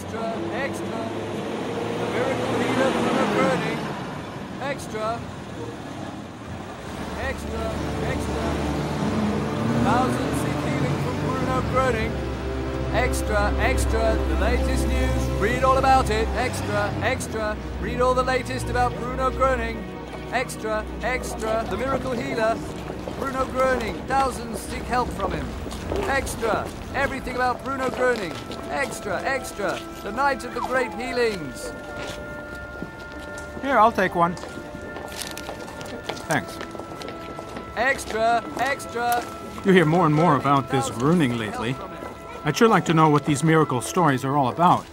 extra, extra. The miracle healer Bruno Gröning. Extra. Extra, extra. Thousand seek healing from Bruno Gröning. Extra, extra, the latest news. Read all about it. Extra, extra. Read all the latest about Bruno Gröning. Extra, extra. The miracle healer. Bruno Gröning. Thousands seek help from him. Extra. Everything about Bruno Gröning. Extra, extra. The night of the great healings. Here, I'll take one. Thanks. Extra, extra. You hear more and more about this Gröning lately. I'd sure like to know what these miracle stories are all about.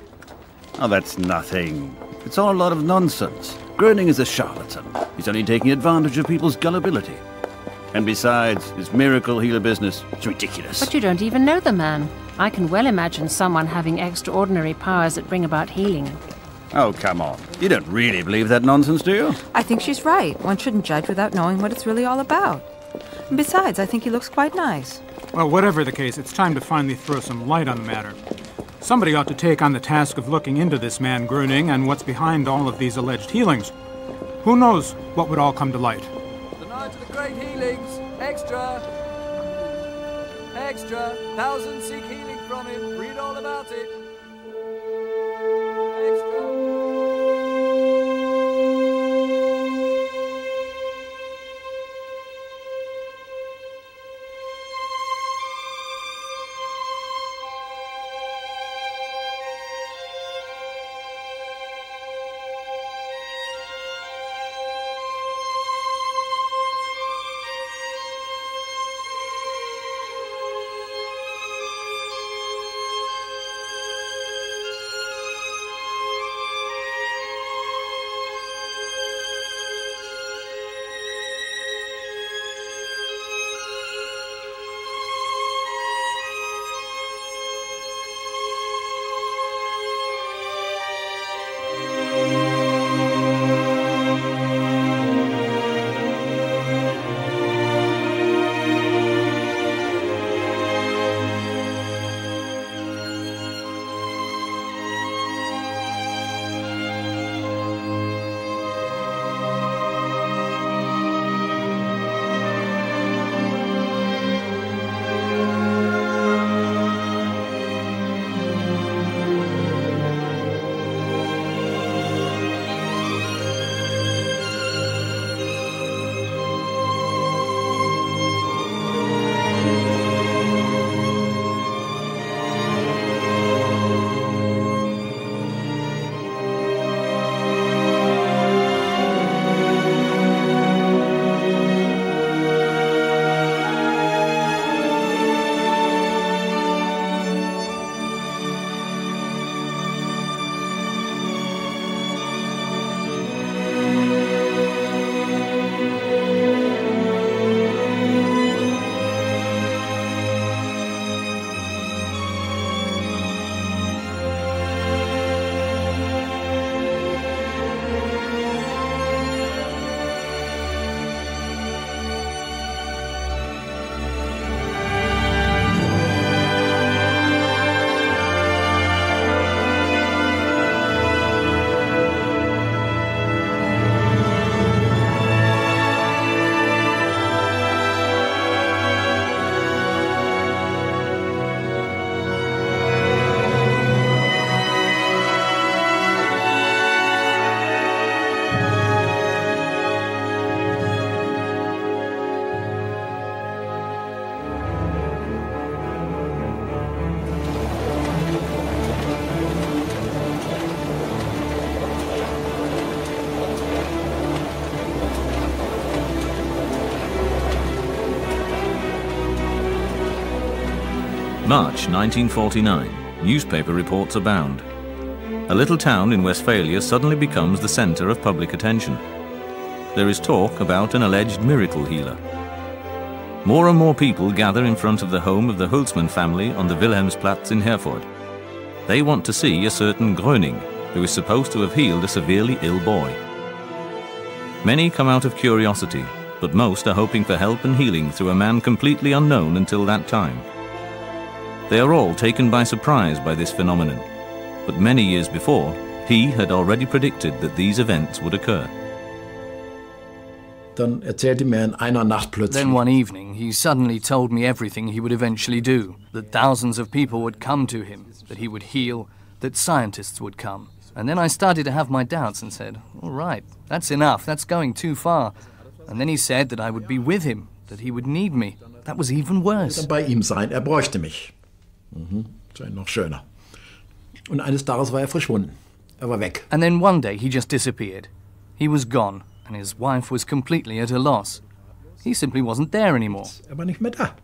Oh, that's nothing. It's all a lot of nonsense. Gröning is a charlatan. He's only taking advantage of people's gullibility. And besides, his miracle healer business is ridiculous. But you don't even know the man. I can well imagine someone having extraordinary powers that bring about healing. Oh, come on. You don't really believe that nonsense, do you? I think she's right. One shouldn't judge without knowing what it's really all about. And besides, I think he looks quite nice. Well, whatever the case, it's time to finally throw some light on the matter. Somebody ought to take on the task of looking into this man Gröning and what's behind all of these alleged healings. Who knows what would all come to light? Night of the great healings. Extra. Extra. Thousands seek healing from him. Read all about it. March 1949. Newspaper reports abound. A little town in Westphalia suddenly becomes the center of public attention. There is talk about an alleged miracle healer. More and more people gather in front of the home of the Hülsmann family on the Wilhelmsplatz in Herford. They want to see a certain Gröning, who is supposed to have healed a severely ill boy. Many come out of curiosity, but most are hoping for help and healing through a man completely unknown until that time. They are all taken by surprise by this phenomenon. But many years before, he had already predicted that these events would occur. Dann erzählte mir in einer Nacht plötzlich, Then one evening, he suddenly told me everything he would eventually do that thousands of people would come to him, that he would heal, that scientists would come. And then I started to have my doubts and said, All right, that's enough, that's going too far. And then he said that I would be with him, that he would need me. That was even worse. bei ihm sein, er bräuchte mich. Mhm. Das noch schöner. Und eines Tages war er verschwunden. Er war weg. And then one day he just disappeared. He was gone, and his wife was completely at a loss. He simply wasn't there anymore. Er war nicht mehr da.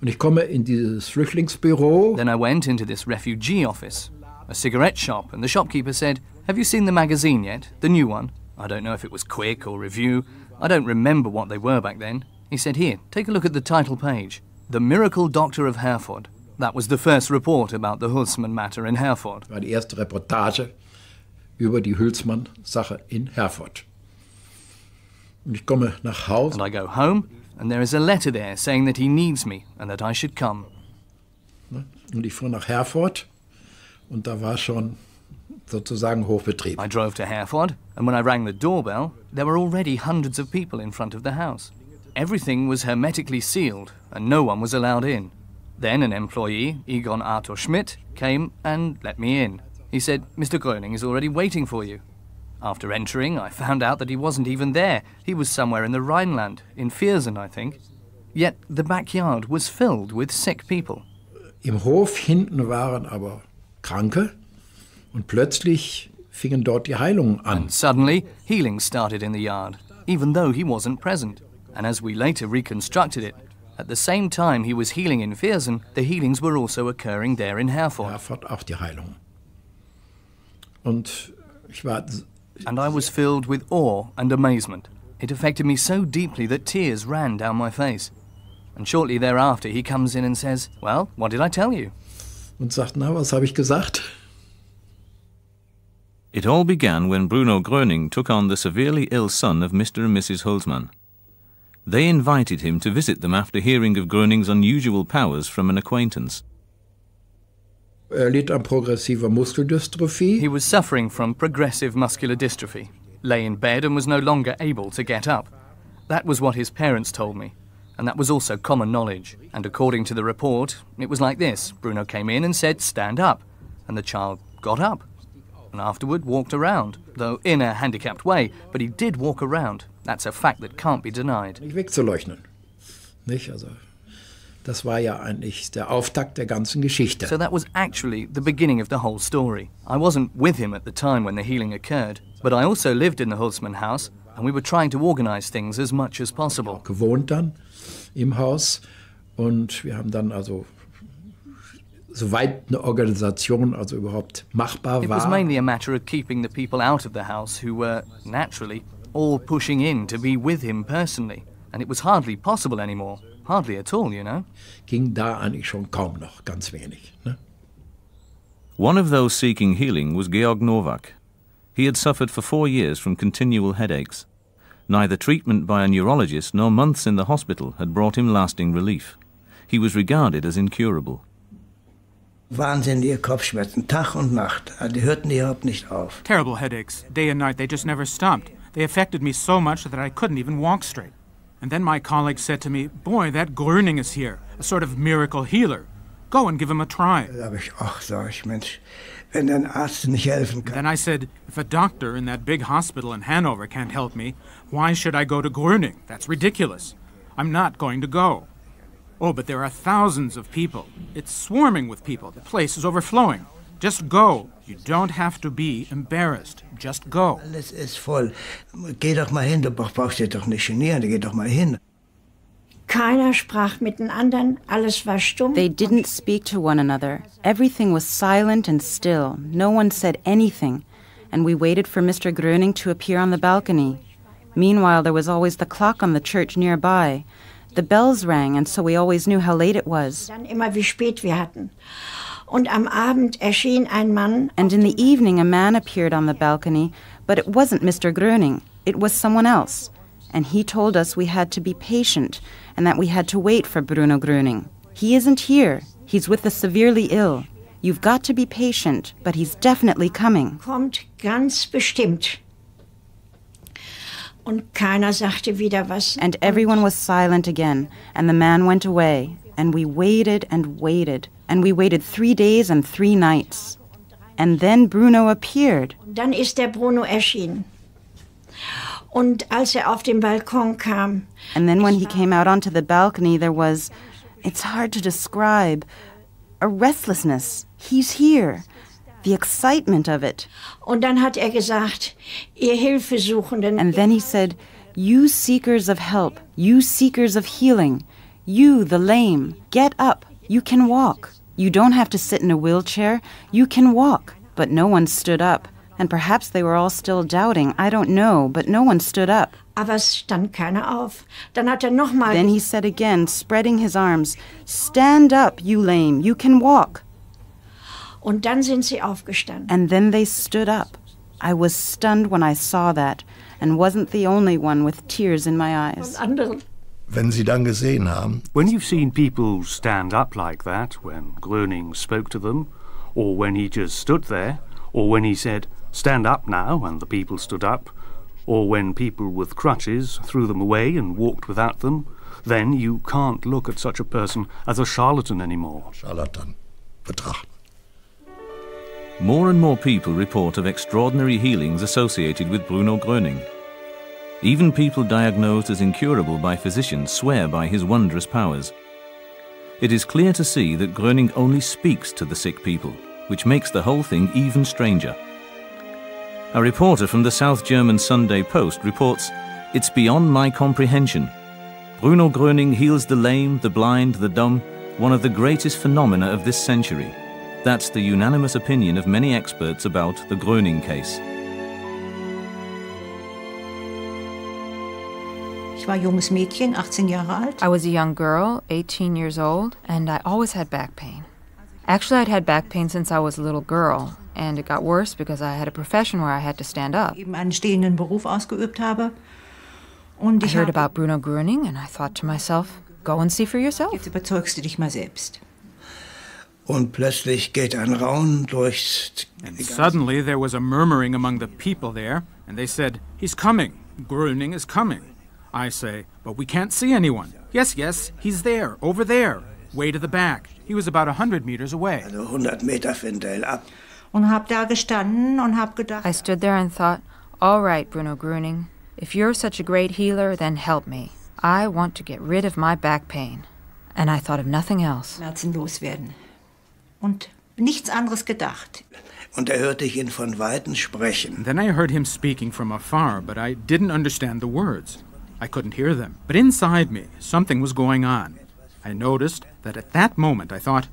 Und ich komme in dieses Flüchtlingsbüro. Then I went into this refugee office, a cigarette shop, and the shopkeeper said, Have you seen the magazine yet? The new one? I don't know if it was Quick or Revue. I don't remember what they were back then. He said, Here, take a look at the title page The Miracle Doctor of Herford. That was the first report about the Hülsmann matter in Herford. war die erste Reportage über die Hülsmann-Sache in Herford. Und ich komme nach Hause. And I go home, and there is a letter there saying that he needs me and that I should come. Und ich fuhr nach Herford und da war schon sozusagen Hochbetrieb. I drove to Herford, and when I rang the doorbell, there were already hundreds of people in front of the house. Everything was hermetically sealed, and no one was allowed in. Then an employee, Egon Arthur Schmidt, came and let me in. He said, Mr. Gröning is already waiting for you. After entering, I found out that he wasn't even there. He was somewhere in the Rhineland, in Viersen, I think. Yet the backyard was filled with sick people. Im Hof hinten waren aber Kranke und plötzlich fingen dort die Heilungen an. And suddenly, healing started in the yard, even though he wasn't present. And as we later reconstructed it, at the same time he was healing in Viersen, the healings were also occurring there in Herford. Herford auch die Heilungen. Und ich war And I was filled with awe and amazement. It affected me so deeply that tears ran down my face. And shortly thereafter, he comes in and says, Well, what did I tell you? und sagt, na, was habe ich gesagt? It all began when Bruno Gröning took on the severely ill son of Mr. and Mrs. Hülsmann. They invited him to visit them after hearing of Gröning's unusual powers from an acquaintance. Er litt an progressiver Muskeldystrophie. He was suffering from progressive muscular dystrophy, lay in bed and was no longer able to get up. That was what his parents told me, and that was also common knowledge. And according to the report, it was like this Bruno came in and said, Stand up. And the child got up, and afterward walked around, though in a handicapped way, but he did walk around. That's a fact that can't be denied. nicht wegzuleugnen. Nicht? Also, das war ja eigentlich der Auftakt der ganzen Geschichte. So that was actually the beginning of the whole story. I wasn't with him at the time when the healing occurred, but I also lived in the Hülsmann house, and we were trying to organize things as much as possible. gewohnt dann im Haus und wir haben dann also soweit eine Organisation also überhaupt machbar war. It was mainly a matter of keeping the people out of the house who were, naturally, all pushing in to be with him personally. And it was hardly possible anymore. Hardly at all, you know. ging da eigentlich schon kaum noch, ganz wenig. Ne? One of those seeking healing was Georg Nowak. He had suffered for four years from continual headaches. Neither treatment by a neurologist nor months in the hospital had brought him lasting relief. He was regarded as incurable. Wahnsinnige Kopfschmerzen, Tag und Nacht. Die hörten überhaupt nicht auf. Terrible headaches, day and night, they just never stopped. They affected me so much that I couldn't even walk straight. And then my colleague said to me, Boy, that Gröning is here, a sort of miracle healer. Go and give him a try. Da habe ich, ach, sag Mensch, wenn ein Arzt nicht helfen kann. Then I said, If a doctor in that big hospital in Hanover can't help me, why should I go to Gröning? That's ridiculous. I'm not going to go. Oh, but there are thousands of people. It's swarming with people. The place is overflowing. Just go. You don't have to be embarrassed. Just go. Alles ist voll. Geh doch mal hin, du brauchst dich doch nicht genieren, geh doch mal hin. Keiner sprach mit den anderen, alles war stumm. They didn't speak to one another. Everything was silent and still. No one said anything. And we waited for Mr. Gröning to appear on the balcony. Meanwhile, there was always the clock on the church nearby. The bells rang, and so we always knew how late it was. Dann immer, wie spät wir hatten. Und am Abend erschien ein Mann, And in the evening, a man appeared on the balcony, but it wasn't Mr. Gröning. It was someone else. And he told us we had to be patient and that we had to wait for Bruno Gröning. He isn't here. He's with the severely ill. You've got to be patient, but he's definitely coming. Kommt ganz bestimmt. Und keiner sagte wieder was. And everyone was silent again, and the man went away, and we waited and waited, and we waited three days and three nights. And then Bruno appeared. Dann ist der Bruno erschienen. Und als er auf den Balkon kam, And then when he came out onto the balcony, there was, it's hard to describe, a restlessness. He's here. The excitement of it. und dann hat er gesagt, ihr Hilfesuchenden, And then he said, You seekers of help, you seekers of healing, you the lame, get up. You can walk. You don't have to sit in a wheelchair. You can walk. But no one stood up. And perhaps they were all still doubting. I don't know, but no one stood up. aber es stand keiner auf. Dann hat er nochmal Then he said again, spreading his arms, Stand up, you lame. You can walk. und dann sind sie aufgestanden. And then they stood up. I was stunned when I saw that, and wasn't the only one with tears in my eyes. Andere Wenn Sie dann gesehen haben, When you've seen people stand up like that, when Gröning spoke to them, or when he just stood there, or when he said, Stand up now, and the people stood up, or when people with crutches threw them away and walked without them, then you can't look at such a person as a charlatan anymore. Charlatan betrachten. More and more people report of extraordinary healings associated with Bruno Gröning. Even people diagnosed as incurable by physicians swear by his wondrous powers. It is clear to see that Gröning only speaks to the sick people, which makes the whole thing even stranger. A reporter from the South German Sunday Post reports, It's beyond my comprehension. Bruno Gröning heals the lame, the blind, the dumb, one of the greatest phenomena of this century. That's the unanimous opinion of many experts about the Gröning case. War junges Mädchen, 18 Jahre alt. I was a young girl, 18 years old, and I always had back pain. Actually, I'd had back pain since I was a little girl, and it got worse because I had a profession where I had to stand up. eben einen stehenden Beruf ausgeübt habe. Und I heard about Bruno Gröning, and I thought to myself, go and see for yourself. jetzt überzeugst du dich mal selbst. Und plötzlich geht ein Raunen durchs. And suddenly there was a murmuring among the people there, and they said, He's coming. Gröning is coming. I say, But we can't see anyone. Yes, yes, he's there, over there, way to the back. He was about a hundred meters away. Also 100 Meter Fendel ab. Und hab da gestanden und hab gedacht, I stood there and thought, all right, Bruno Gröning, if you're such a great healer, then help me. I want to get rid of my back pain. And I thought of nothing else. Schmerzen loswerden. Und nichts anderes gedacht. Und er hörte ich ihn von Weitem sprechen. Then I heard him speaking from afar, but I didn't understand the words. I couldn't hear them. But inside me, something was going on. I noticed that at that moment I thought,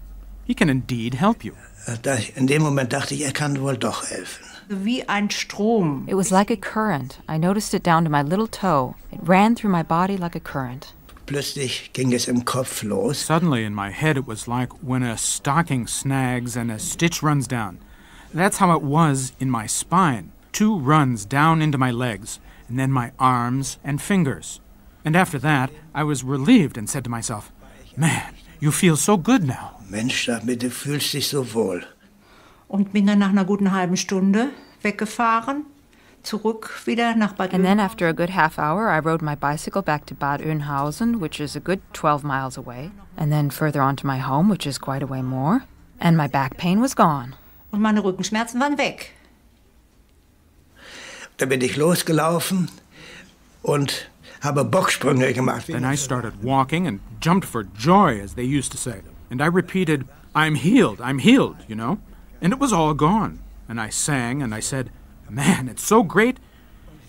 he can indeed help you. Da, in dem Moment dachte ich, er kann wohl doch helfen. Wie ein Strom. It was like a current. I noticed it down to my little toe. It ran through my body like a current. Plötzlich ging es im Kopf los. Suddenly in my head it was like when a stocking snags and a stitch runs down. That's how it was in my spine. Two runs down into my legs, and then my arms and fingers. And after that, I was relieved and said to myself, Man, you feel so good now. Mensch, damit du fühlst dich so wohl. Und bin dann nach einer guten halben Stunde weggefahren, zurück wieder nach Bad And then after a good half hour, I rode my bicycle back to Bad Oeynhausen, which is a good 12 miles away, and then further on to my home, which is quite a way more, and my back pain was gone. Und meine Rückenschmerzen waren weg. Da bin ich losgelaufen und habe Bocksprünge gemacht. Then I started walking and jumped for joy, as they used to say. And I repeated, I'm healed, I'm healed, you know? And it was all gone. And I sang and I said, Man, it's so great.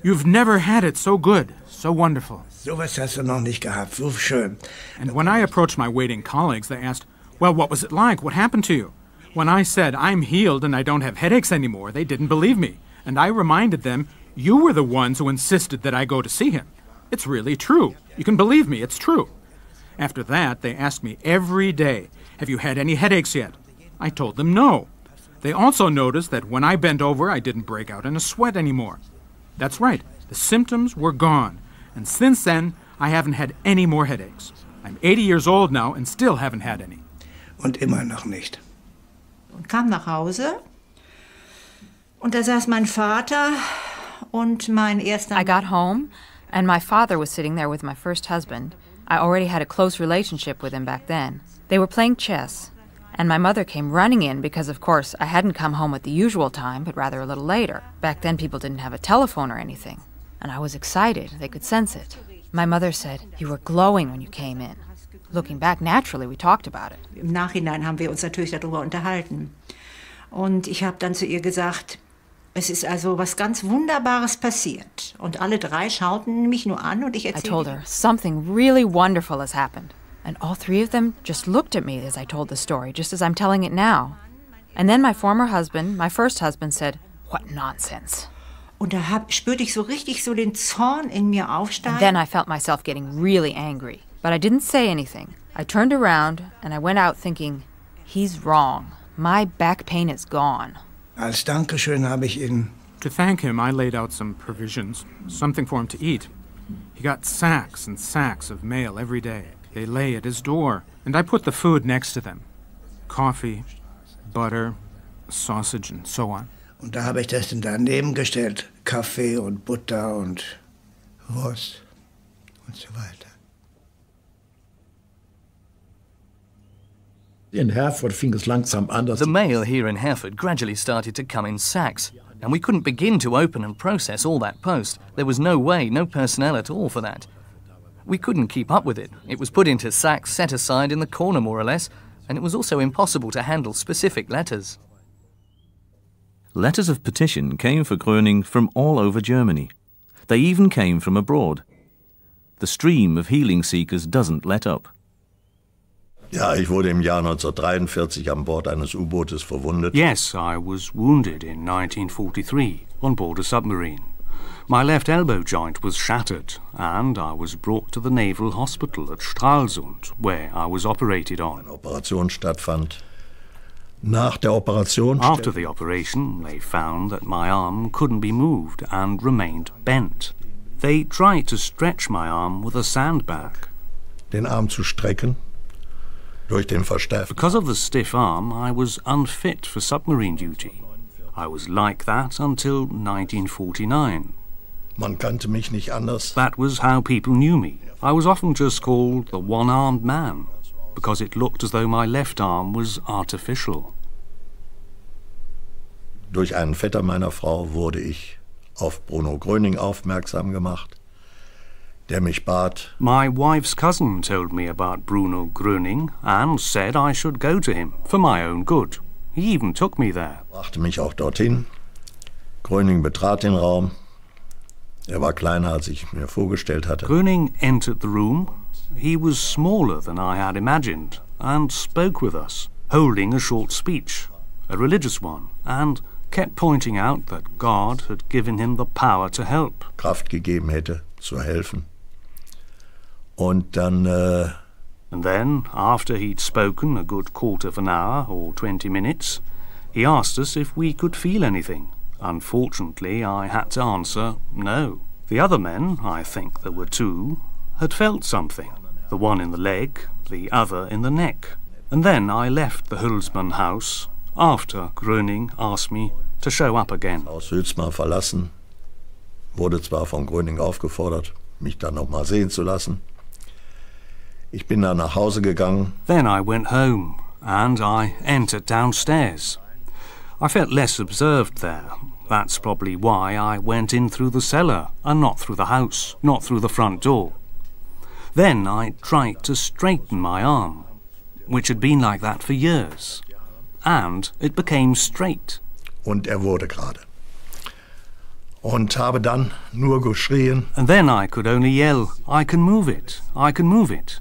You've never had it so good, so wonderful. Sowas hast du noch nicht gehabt, so schön. And when I approached my waiting colleagues, they asked, Well, what was it like? What happened to you? When I said, I'm healed and I don't have headaches anymore, they didn't believe me. And I reminded them, You were the ones who insisted that I go to see him. It's really true. You can believe me, it's true. After that, they asked me every day, Have you had any headaches yet? I told them no. They also noticed that when I bent over, I didn't break out in a sweat anymore. That's right, the symptoms were gone. And since then, I haven't had any more headaches. I'm 80 years old now and still haven't had any. Und immer noch nicht. und kam nach Hause. Und da saß mein Vater und mein erster. I got home, and my father was sitting there with my first husband. I already had a close relationship with him back then. They were playing chess, and my mother came running in because, of course, I hadn't come home at the usual time, but rather a little later. Back then, people didn't have a telephone or anything, and I was excited. They could sense it. My mother said, You were glowing when you came in. Looking back, naturally, we talked about it. Im Nachhinein haben wir uns natürlich darüber unterhalten. Und ich habe dann zu ihr gesagt, es ist also was ganz Wunderbares passiert. Und alle drei schauten mich nur an und ich I erzählte. told her, Something really wonderful has happened. And all three of them just looked at me as I told the story, just as I'm telling it now. And then my former husband, my first husband, said, What nonsense. Und da hab, spürte ich so richtig so den Zorn in mir And aufsteigen. then I felt myself getting really angry. But I didn't say anything. I turned around and I went out thinking, He's wrong. My back pain is gone. Als Dankeschön habe ich ihn To thank him, I laid out some provisions, something for him to eat. He got sacks and sacks of mail every day. They lay at his door, and I put the food next to them coffee, butter, sausage, and so on. und da habe ich das dann daneben gestellt. Kaffee und Butter und Wurst und so weiter. In Herford fing es langsam an, The mail here in Herford gradually started to come in sacks, and we couldn't begin to open and process all that post. There was no way, no personnel at all for that. We couldn't keep up with it. It was put into sacks set aside in the corner, more or less, and it was also impossible to handle specific letters. Letters of petition came for Gröning from all over Germany. They even came from abroad. The stream of healing seekers doesn't let up. Ja, ich wurde im Jahr 1943 an Bord eines U-Bootes verwundet. Yes, I was wounded in 1943 on board a submarine. My left elbow joint was shattered, and I was brought to the Naval Hospital at Stralsund, where I was operated on. Operation stattfand. Nach der Operation After the operation, they found that my arm couldn't be moved and remained bent. They tried to stretch my arm with a sandbag. den Arm zu strecken durch Verstärker. Because of the stiff arm, I was unfit for submarine duty. I was like that until 1949. Man kannte mich nicht anders. That was how people knew me. I was often just called the one armed man, because it looked as though my left arm was artificial. Durch einen Vetter meiner Frau wurde ich auf Bruno Gröning aufmerksam gemacht, der mich bat, My wife's cousin told me about Bruno Gröning and said I should go to him for my own good. He even took me there. brachte mich auch dorthin. Gröning betrat den Raum. Er war kleiner, als ich mir vorgestellt hatte. Gröning entered the room. He was smaller than I had imagined and spoke with us, holding a short speech, a religious one, and kept pointing out that God had given him the power to help. Kraft gegeben hätte, zu helfen. Und dann, äh, And then, after he'd spoken a good quarter of an hour or twenty minutes, he asked us if we could feel anything. Unfortunately, I had to answer no. The other men, I think there were two, had felt something. The one in the leg, the other in the neck. And then I left the Hülsmann house after Gröning asked me to show up again. aus Hülsmar verlassen. Wurde zwar von Gröning aufgefordert, mich dann noch mal sehen zu lassen. Ich bin dann nach Hause gegangen. Then I went home, and I entered downstairs. I felt less observed there. That's probably why I went in through the cellar and not through the house, not through the front door. Then I tried to straighten my arm, which had been like that for years, and it became straight. Und er wurde gerade. Und habe dann nur geschrien, And then I could only yell, I can move it, I can move it.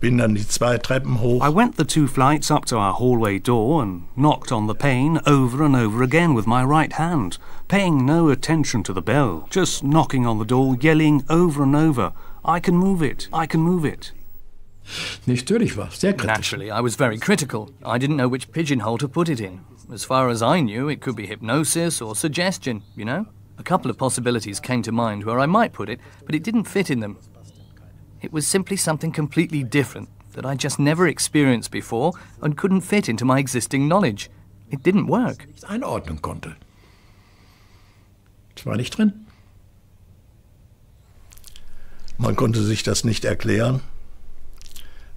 Bin dann die zwei Treppen hoch. I went the two flights up to our hallway door and knocked on the pane over and over again with my right hand, paying no attention to the bell, just knocking on the door, yelling over and over, I can move it, I can move it. Natürlich war sehr kritisch. Naturally, I was very critical. I didn't know which pigeonhole to put it in. As far as I knew, it could be hypnosis or suggestion, you know? A couple of possibilities came to mind where I might put it, but it didn't fit in them. It was simply something completely different that I just never experienced before and couldn't fit into my existing knowledge. It didn't work. Nicht einordnen konnte. Es war nicht drin. Man konnte sich das nicht erklären.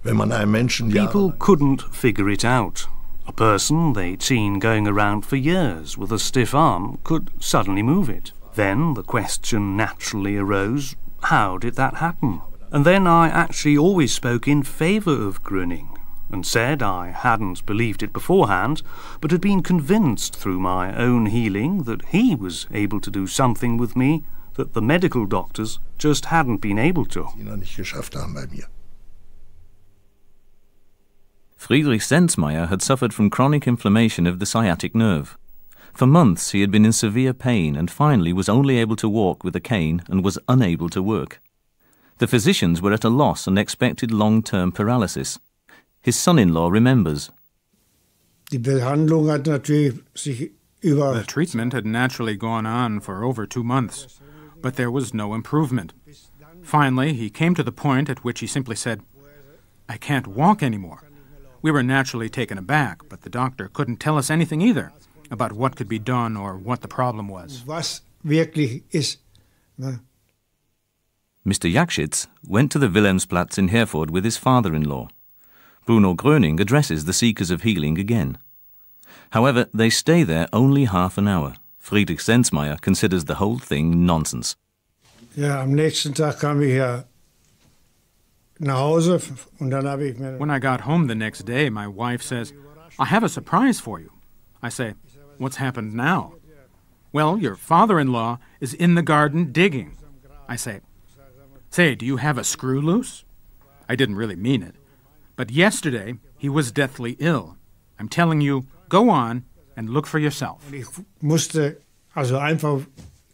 Wenn man einem Menschen People couldn't figure it out. A person they'd seen going around for years with a stiff arm could suddenly move it. Then the question naturally arose how did that happen? And then I actually always spoke in favour of Gröning and said I hadn't believed it beforehand, but had been convinced through my own healing that he was able to do something with me that the medical doctors just hadn't been able to. Friedrich Sensmeyer had suffered from chronic inflammation of the sciatic nerve. For months he had been in severe pain and finally was only able to walk with a cane and was unable to work. The physicians were at a loss and expected long term paralysis. His son in law remembers. The treatment had naturally gone on for over two months, but there was no improvement. Finally, he came to the point at which he simply said, I can't walk anymore. We were naturally taken aback, but the doctor couldn't tell us anything either about what could be done or what the problem was. Was wirklich ist. Ne? Mr. Jakschitz went to the Wilhelmsplatz in Herford with his father in law. Bruno Gröning addresses the seekers of healing again. However, they stay there only half an hour. Friedrich Sensmeyer considers the whole thing nonsense. Ja, am nächsten Tag kam ich ja nach Hause und dann habe ich mir. When I got home the next day, my wife says, I have a surprise for you. I say, What's happened now? Well, your father in law is in the garden digging. I say, Say, do you have a screw loose? I didn't really mean it. But yesterday, he was deathly ill. I'm telling you, go on and look for yourself. Ich musste, also einfach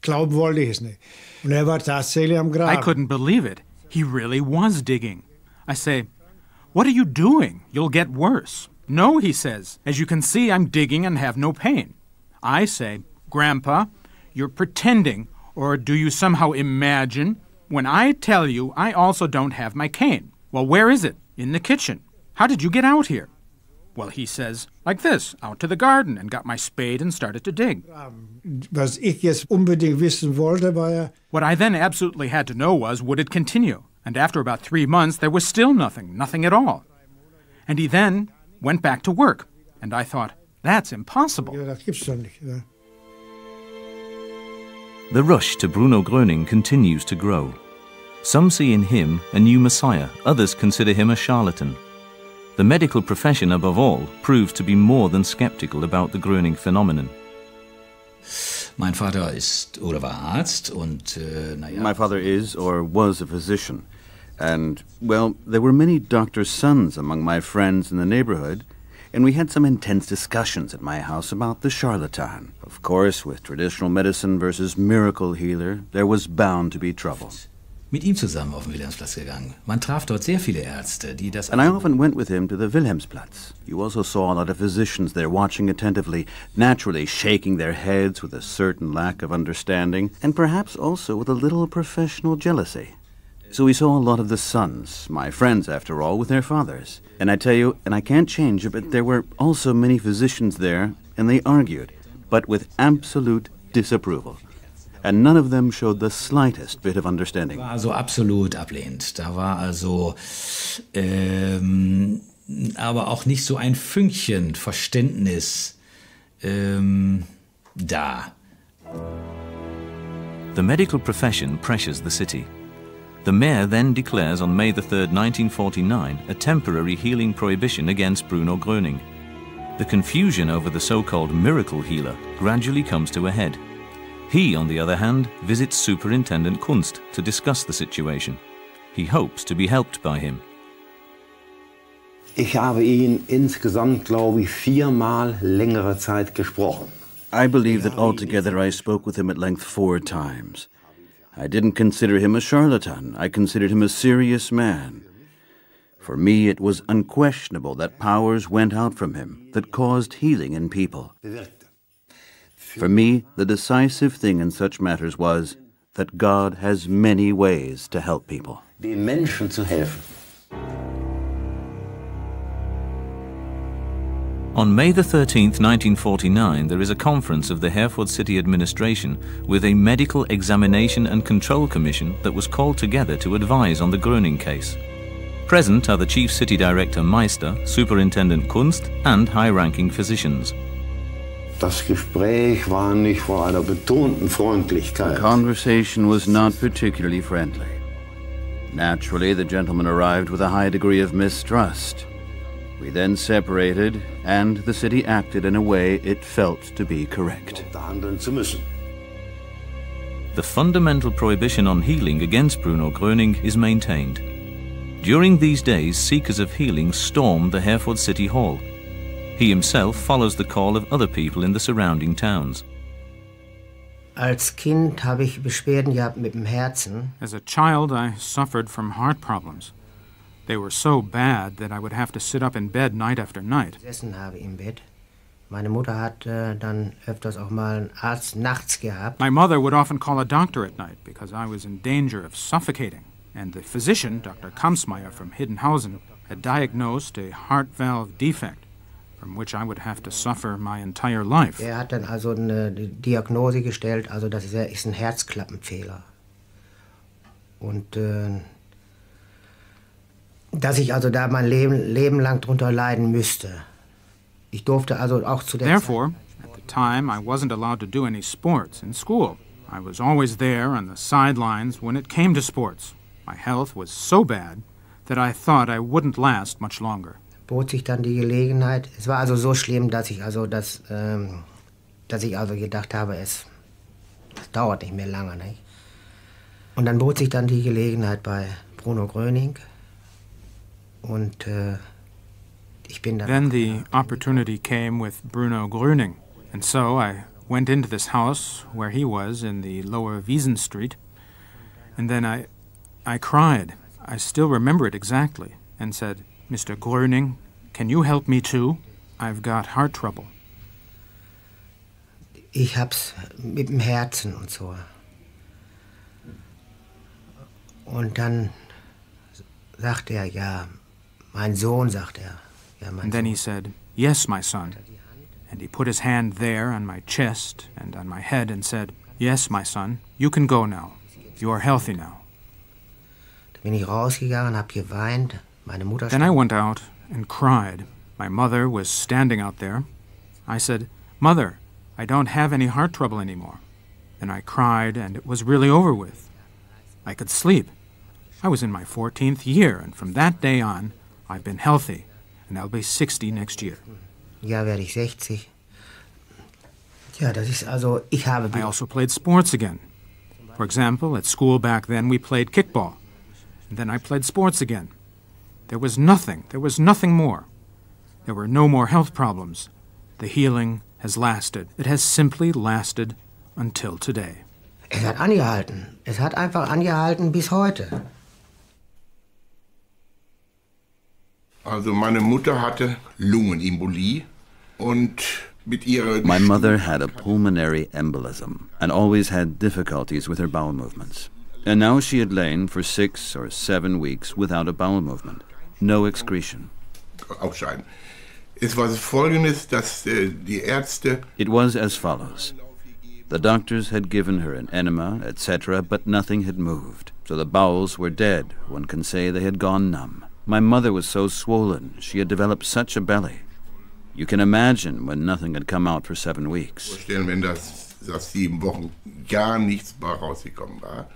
glauben wollte ich es nicht. Und er war tatsächlich am Graben. I couldn't believe it. He really was digging. I say, What are you doing? You'll get worse. No, he says. As you can see, I'm digging and have no pain. I say, Grandpa, you're pretending, or do you somehow imagine? When I tell you I also don't have my cane. Well, where is it? In the kitchen. How did you get out here? Well, he says, like this, out to the garden and got my spade and started to dig. Was ich jetzt unbedingt wissen wollte, war. Er- what I then absolutely had to know was would it continue? And after about three months, there was still nothing, nothing at all. And he then went back to work. And I thought, that's impossible. The rush to Bruno Gröning continues to grow. Some see in him a new messiah, others consider him a charlatan. The medical profession, above all, proves to be more than skeptical about the Gröning phenomenon. Mein Vater ist oder war Arzt und äh, uh, naja. My father is or was a physician. And, well, there were many doctors' sons among my friends in the neighborhood, and we had some intense discussions at my house about the charlatan. Of course, with traditional medicine versus miracle healer, there was bound to be trouble. Mit ihm zusammen auf den Wilhelmsplatz gegangen. Man traf dort sehr viele Ärzte, die das. And I often went with him to the Wilhelmsplatz. You also saw a lot of physicians there watching attentively, naturally shaking their heads with a certain lack of understanding, and perhaps also with a little professional jealousy. So we saw a lot of the sons, my friends after all, with their fathers. And I tell you, and I can't change it, but there were also many physicians there, and they argued, but with absolute disapproval. And none of them showed the slightest bit of understanding. War also absolut ablehnend. Da war also ähm, aber auch nicht so ein Fünkchen Verständnis ähm, da. The medical profession pressures the city. The mayor then declares on May 3, 1949, a temporary healing prohibition against Bruno Gröning. The confusion over the so called miracle healer gradually comes to a head. He, on the other hand, visits Superintendent Kunst to discuss the situation. He hopes to be helped by him. Ich habe ihn insgesamt, glaube ich, viermal längere Zeit gesprochen. I believe that altogether I spoke with him at length four times. I didn't consider him a charlatan. I considered him a serious man. For me, it was unquestionable that powers went out from him that caused healing in people. For me, the decisive thing in such matters was that God has many ways to help people. On May the 13th, 1949, there is a conference of the Herford City Administration with a medical examination and control commission that was called together to advise on the Gröning case. Present are the Chief City Director Meister, Superintendent Kunst, and high-ranking physicians. Das Gespräch war nicht vor einer betonten Freundlichkeit. The conversation was not particularly friendly. Naturally, the gentleman arrived with a high degree of mistrust. We then separated, and the city acted in a way it felt to be correct. handeln zu müssen. The fundamental prohibition on healing against Bruno Gröning is maintained. During these days, seekers of healing storm the Herford City Hall. He himself follows the call of other people in the surrounding towns. Als Kind habe ich Beschwerden gehabt mit dem Herzen. As a child, I suffered from heart problems. They were so bad that I would have to sit up in bed night after night. Gesessen habe im Bett. Meine Mutter hat äh, dann öfters auch mal einen Arzt nachts gehabt. My mother would often call a doctor at night because I was in danger of suffocating. And the physician, Dr. Kamsmeyer from Hiddenhausen, had diagnosed a heart valve defect from which I would have to suffer my entire life. Er hat dann also eine Diagnose gestellt, also das ist, ist ein Herzklappenfehler. Und äh, dass ich also da mein Leben, Leben lang drunter leiden müsste. Ich durfte also auch zu der Therefore, at the time, I wasn't allowed to do any sports in school. I was always there on the sidelines when it came to sports. My health was so bad that I thought I wouldn't last much longer. bot sich dann die Gelegenheit. Es war also so schlimm, dass ich also das, ähm, dass ich also gedacht habe, es, es dauert nicht mehr lange. Nicht? Und dann bot sich dann die Gelegenheit bei Bruno Gröning Then the opportunity came with Bruno Gröning, and so I went into this house where he was in the lower Wiesen Street, and then I, I cried. I still remember it exactly, and said, Mr. Gröning, can you help me too? I've got heart trouble. Ich hab's mit dem Herzen und so. Und dann sagte er, ja, Er. And then he said, Yes, my son. And he put his hand there on my chest and on my head and said, Yes, my son, you can go now. You are healthy now. Da bin ich rausgegangen, hab geweint. Meine Mutter Then I went out and cried. My mother was standing out there. I said, Mother, I don't have any heart trouble anymore. Then I cried, and it was really over with. I could sleep. I was in my 14th year, and from that day on, I've been healthy, and I'll be 60 next year. Ja, werde ich 60. Ja, das ist also, ich habe. I also played sports again. For example, at school back then, we played kickball. And then I played sports again. There was nothing, there was nothing more. There were no more health problems. The healing has lasted. It has simply lasted until today. Es hat angehalten. Es hat einfach angehalten bis heute. Also meine Mutter hatte Lungenembolie und mit ihrer My mother had a pulmonary embolism and always had difficulties with her bowel movements. And now she had lain for six or seven weeks without a bowel movement, no excretion. ausscheiden. Es war folgendes, dass äh, die Ärzte It was as follows. The doctors had given her an enema, etc., but nothing had moved. So the bowels were dead. One can say they had gone numb. My mother was so swollen, she had developed such a belly. You can imagine when nothing had come out for seven weeks. vorstellen, wenn das, das sieben Wochen gar nichts rausgekommen war.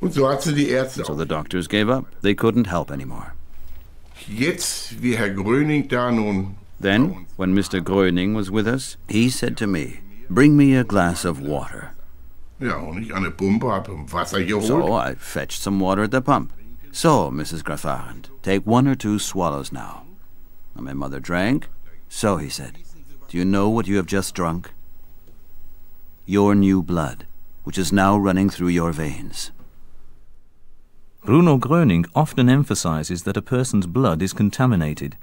Und so hat sie die Ärzte So the doctors gave up. They couldn't help anymore. Jetzt, wie Herr Gröning da nun Then, when Mr. Gröning was with us, he said to me, Bring me a glass of water. Ja, und ich an der Pumpe habe Wasser geholt. So I fetched some water at the pump. So, Mrs. Graffarend, take one or two swallows now. And my mother drank. So, he said, Do you know what you have just drunk? Your new blood, which is now running through your veins. Bruno Gröning often emphasizes that a person's blood is contaminated.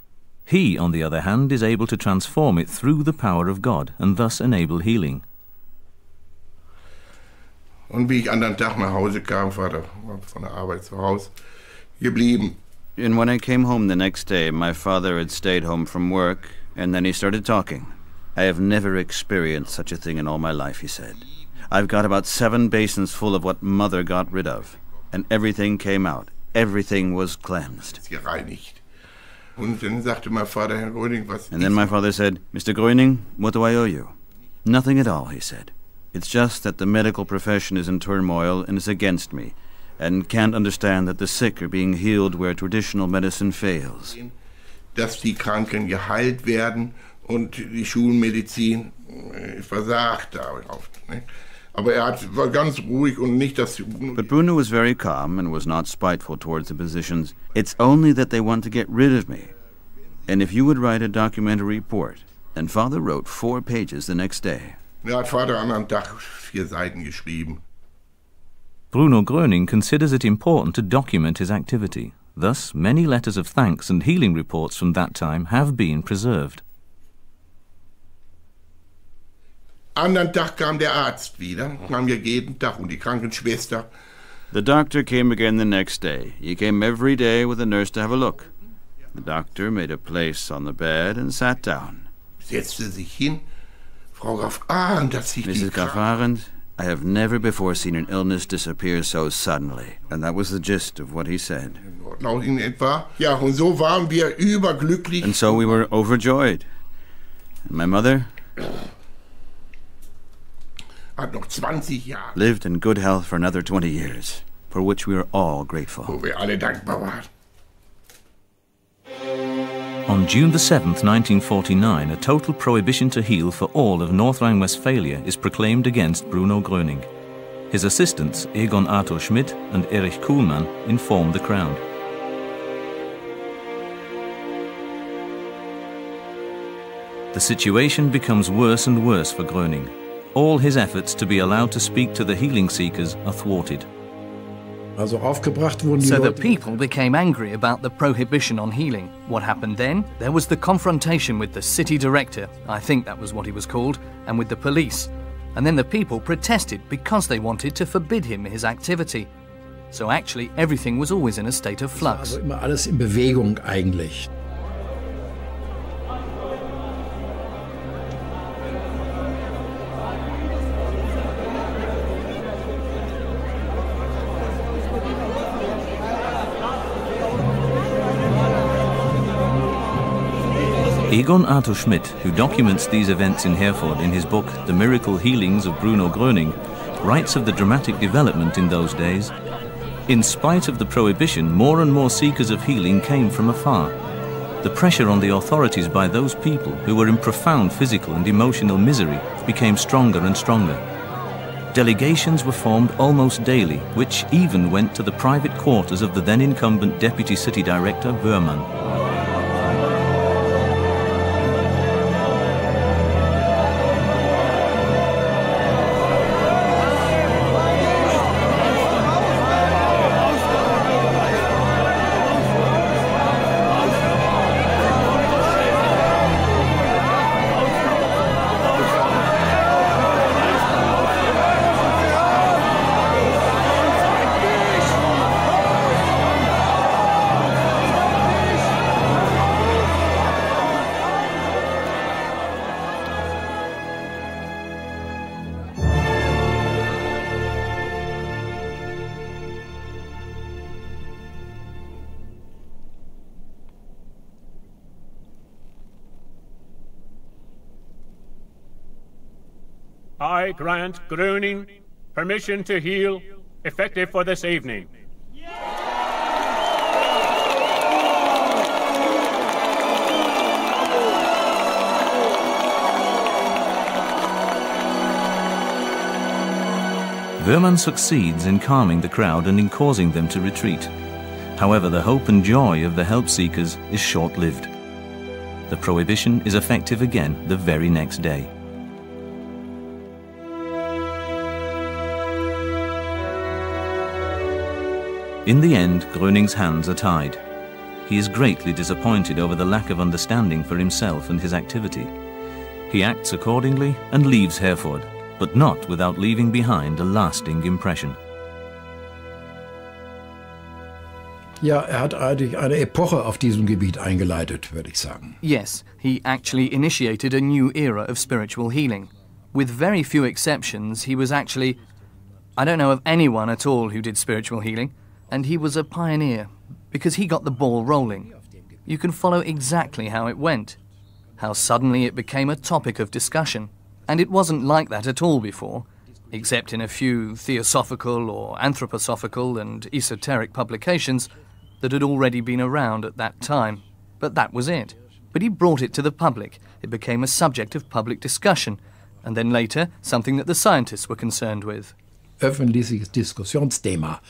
He, on the other hand, is able to transform it through the power of God and thus enable healing. Und wie ich anderen Tag nach Hause kam, war der war von der Arbeit zu Hause geblieben. And when I came home the next day, my father had stayed home from work, and then he started talking. I have never experienced such a thing in all my life, he said. I've got about seven basins full of what mother got rid of, and everything came out. Everything was cleansed. Gereinigt. Und dann sagte mein Vater, Herr Gröning, was And then my father said, Mr. Gröning, what do I owe you? Nothing at all, he said. It's just that the medical profession is in turmoil and is against me, and can't understand that the sick are being healed where traditional medicine fails. dass die Kranken geheilt werden und die Schulmedizin äh, versagt darauf. Aber er hat, war ganz ruhig und nicht, dass But Bruno was very calm and was not spiteful towards the physicians. It's only that they want to get rid of me. And if you would write a documentary report, and father wrote four pages the next day. er hat Vater an einem Tag vier Seiten geschrieben. Bruno Gröning considers it important to document his activity. Thus, many letters of thanks and healing reports from that time have been preserved. Anderen Tag kam der Arzt wieder, kam ja jeden Tag und die Krankenschwester. The doctor came again the next day. He came every day with a nurse to have a look. The doctor made a place on the bed and sat down. Setzte sich hin. Frau Graf Arendt hat sich die Mrs. Graf Arendt, I have never before seen an illness disappear so suddenly. And that was the gist of what he said. Laut in etwa. Ja, und so waren wir überglücklich. And so we were overjoyed. And my mother Hat noch 20 Jahre, lived in good health for another 20 years, for which we are all grateful. wo wir alle dankbar waren. On June the 7th, 1949, a total prohibition to heal for all of North Rhine-Westphalia is proclaimed against Bruno Gröning. His assistants, Egon Arthur Schmidt and Erich Kuhlmann, informed the crowd. The situation becomes worse and worse for Gröning. All his efforts to be allowed to speak to the healing seekers are thwarted. Also aufgebracht wurden die So the people became angry about the prohibition on healing. What happened then? There was the confrontation with the city director, I think that was what he was called, and with the police. And then the people protested because they wanted to forbid him his activity. So actually, everything was always in a state of flux. Also immer alles in Bewegung eigentlich. Egon Arthur Schmidt, who documents these events in Herford in his book The Miracle Healings of Bruno Gröning, writes of the dramatic development in those days. In spite of the prohibition, more and more seekers of healing came from afar. The pressure on the authorities by those people who were in profound physical and emotional misery became stronger and stronger. Delegations were formed almost daily, which even went to the private quarters of the then incumbent Deputy City Director, Wörmann. Gröning permission to heal, effective for this evening. Wörmann succeeds in calming the crowd and in causing them to retreat. However, the hope and joy of the help seekers is short lived. The prohibition is effective again the very next day. In the end, Gröning's hands are tied. He is greatly disappointed over the lack of understanding for himself and his activity. He acts accordingly and leaves Herford, but not without leaving behind a lasting impression. Ja, er hat eigentlich eine Epoche auf diesem Gebiet eingeleitet, würde ich sagen. Yes, he actually initiated a new era of spiritual healing. With very few exceptions, he was actually. I don't know of anyone at all who did spiritual healing, and he was a pioneer because he got the ball rolling. You can follow exactly how it went, how suddenly it became a topic of discussion, and it wasn't like that at all before, except in a few theosophical or anthroposophical and esoteric publications that had already been around at that time. But that was it. But he brought it to the public. It became a subject of public discussion, and then later, something that the scientists were concerned with. Öffentliches Diskussionsthema,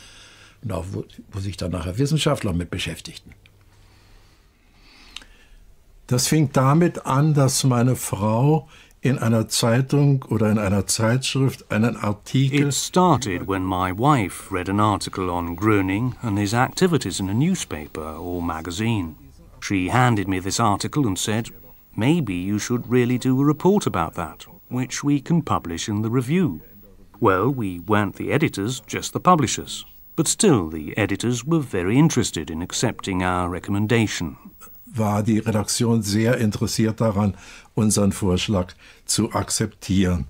und auch wo, wo sich dann nachher Wissenschaftler mit beschäftigten. Das fing damit an, dass meine Frau in einer Zeitung oder in einer Zeitschrift einen Artikel. It started when my wife read an article on Gröning and his activities in a newspaper or magazine. She handed me this article and said, maybe you should really do a report about that, which we can publish in the review. Well, we weren't the editors, just the publishers. But still, the editors were very interested in accepting our recommendation. War die Redaktion sehr interessiert daran, unseren Vorschlag zu akzeptieren.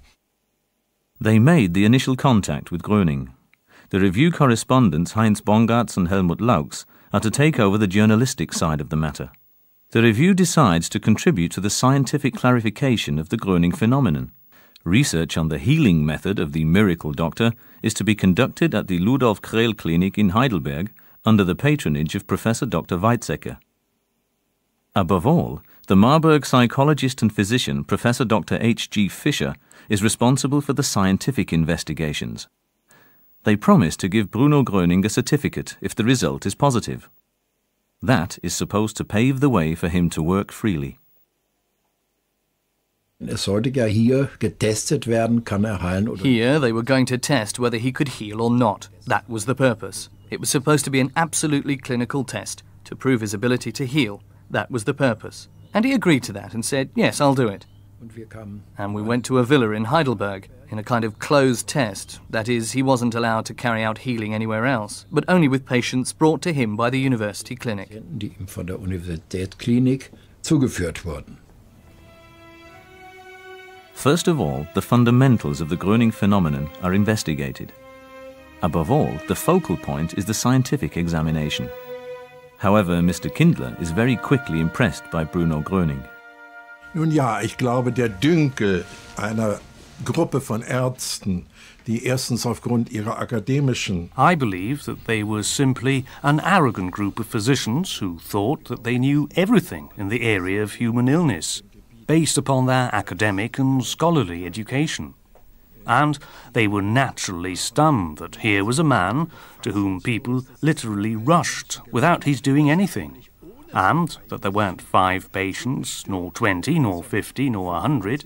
They made the initial contact with Gröning. The Revue correspondents Heinz Bongartz and Helmut Laux are to take over the journalistic side of the matter. The Revue decides to contribute to the scientific clarification of the Gröning phenomenon. Research on the healing method of the miracle doctor is to be conducted at the Ludolf Krehl Clinic in Heidelberg under the patronage of Professor Dr. Weizsäcker. Above all, the Marburg psychologist and physician Professor Dr. H. G. Fischer is responsible for the scientific investigations. They promise to give Bruno Gröning a certificate if the result is positive. That is supposed to pave the way for him to work freely. Es sollte ja hier getestet werden, kann er heilen oder Here they were going to test whether he could heal or not. That was the purpose. It was supposed to be an absolutely clinical test to prove his ability to heal. That was the purpose. And he agreed to that and said, Yes, I'll do it. Und wir kamen And we went to a villa in Heidelberg in a kind of closed test. That is, he wasn't allowed to carry out healing anywhere else, but only with patients brought to him by the university clinic. die ihm von der Universitätsklinik zugeführt wurden. First of all, the fundamentals of the Gröning phenomenon are investigated. Above all, the focal point is the scientific examination. However, Mr. Kindler is very quickly impressed by Bruno Gröning. Nun ja, ich glaube, der Dünkel einer Gruppe von Ärzten, die erstens aufgrund ihrer akademischen I believe that they were simply an arrogant group of physicians who thought that they knew everything in the area of human illness, based upon their academic and scholarly education. And they were naturally stunned that here was a man to whom people literally rushed without his doing anything, and that there weren't five patients, nor twenty, nor fifty, nor a hundred,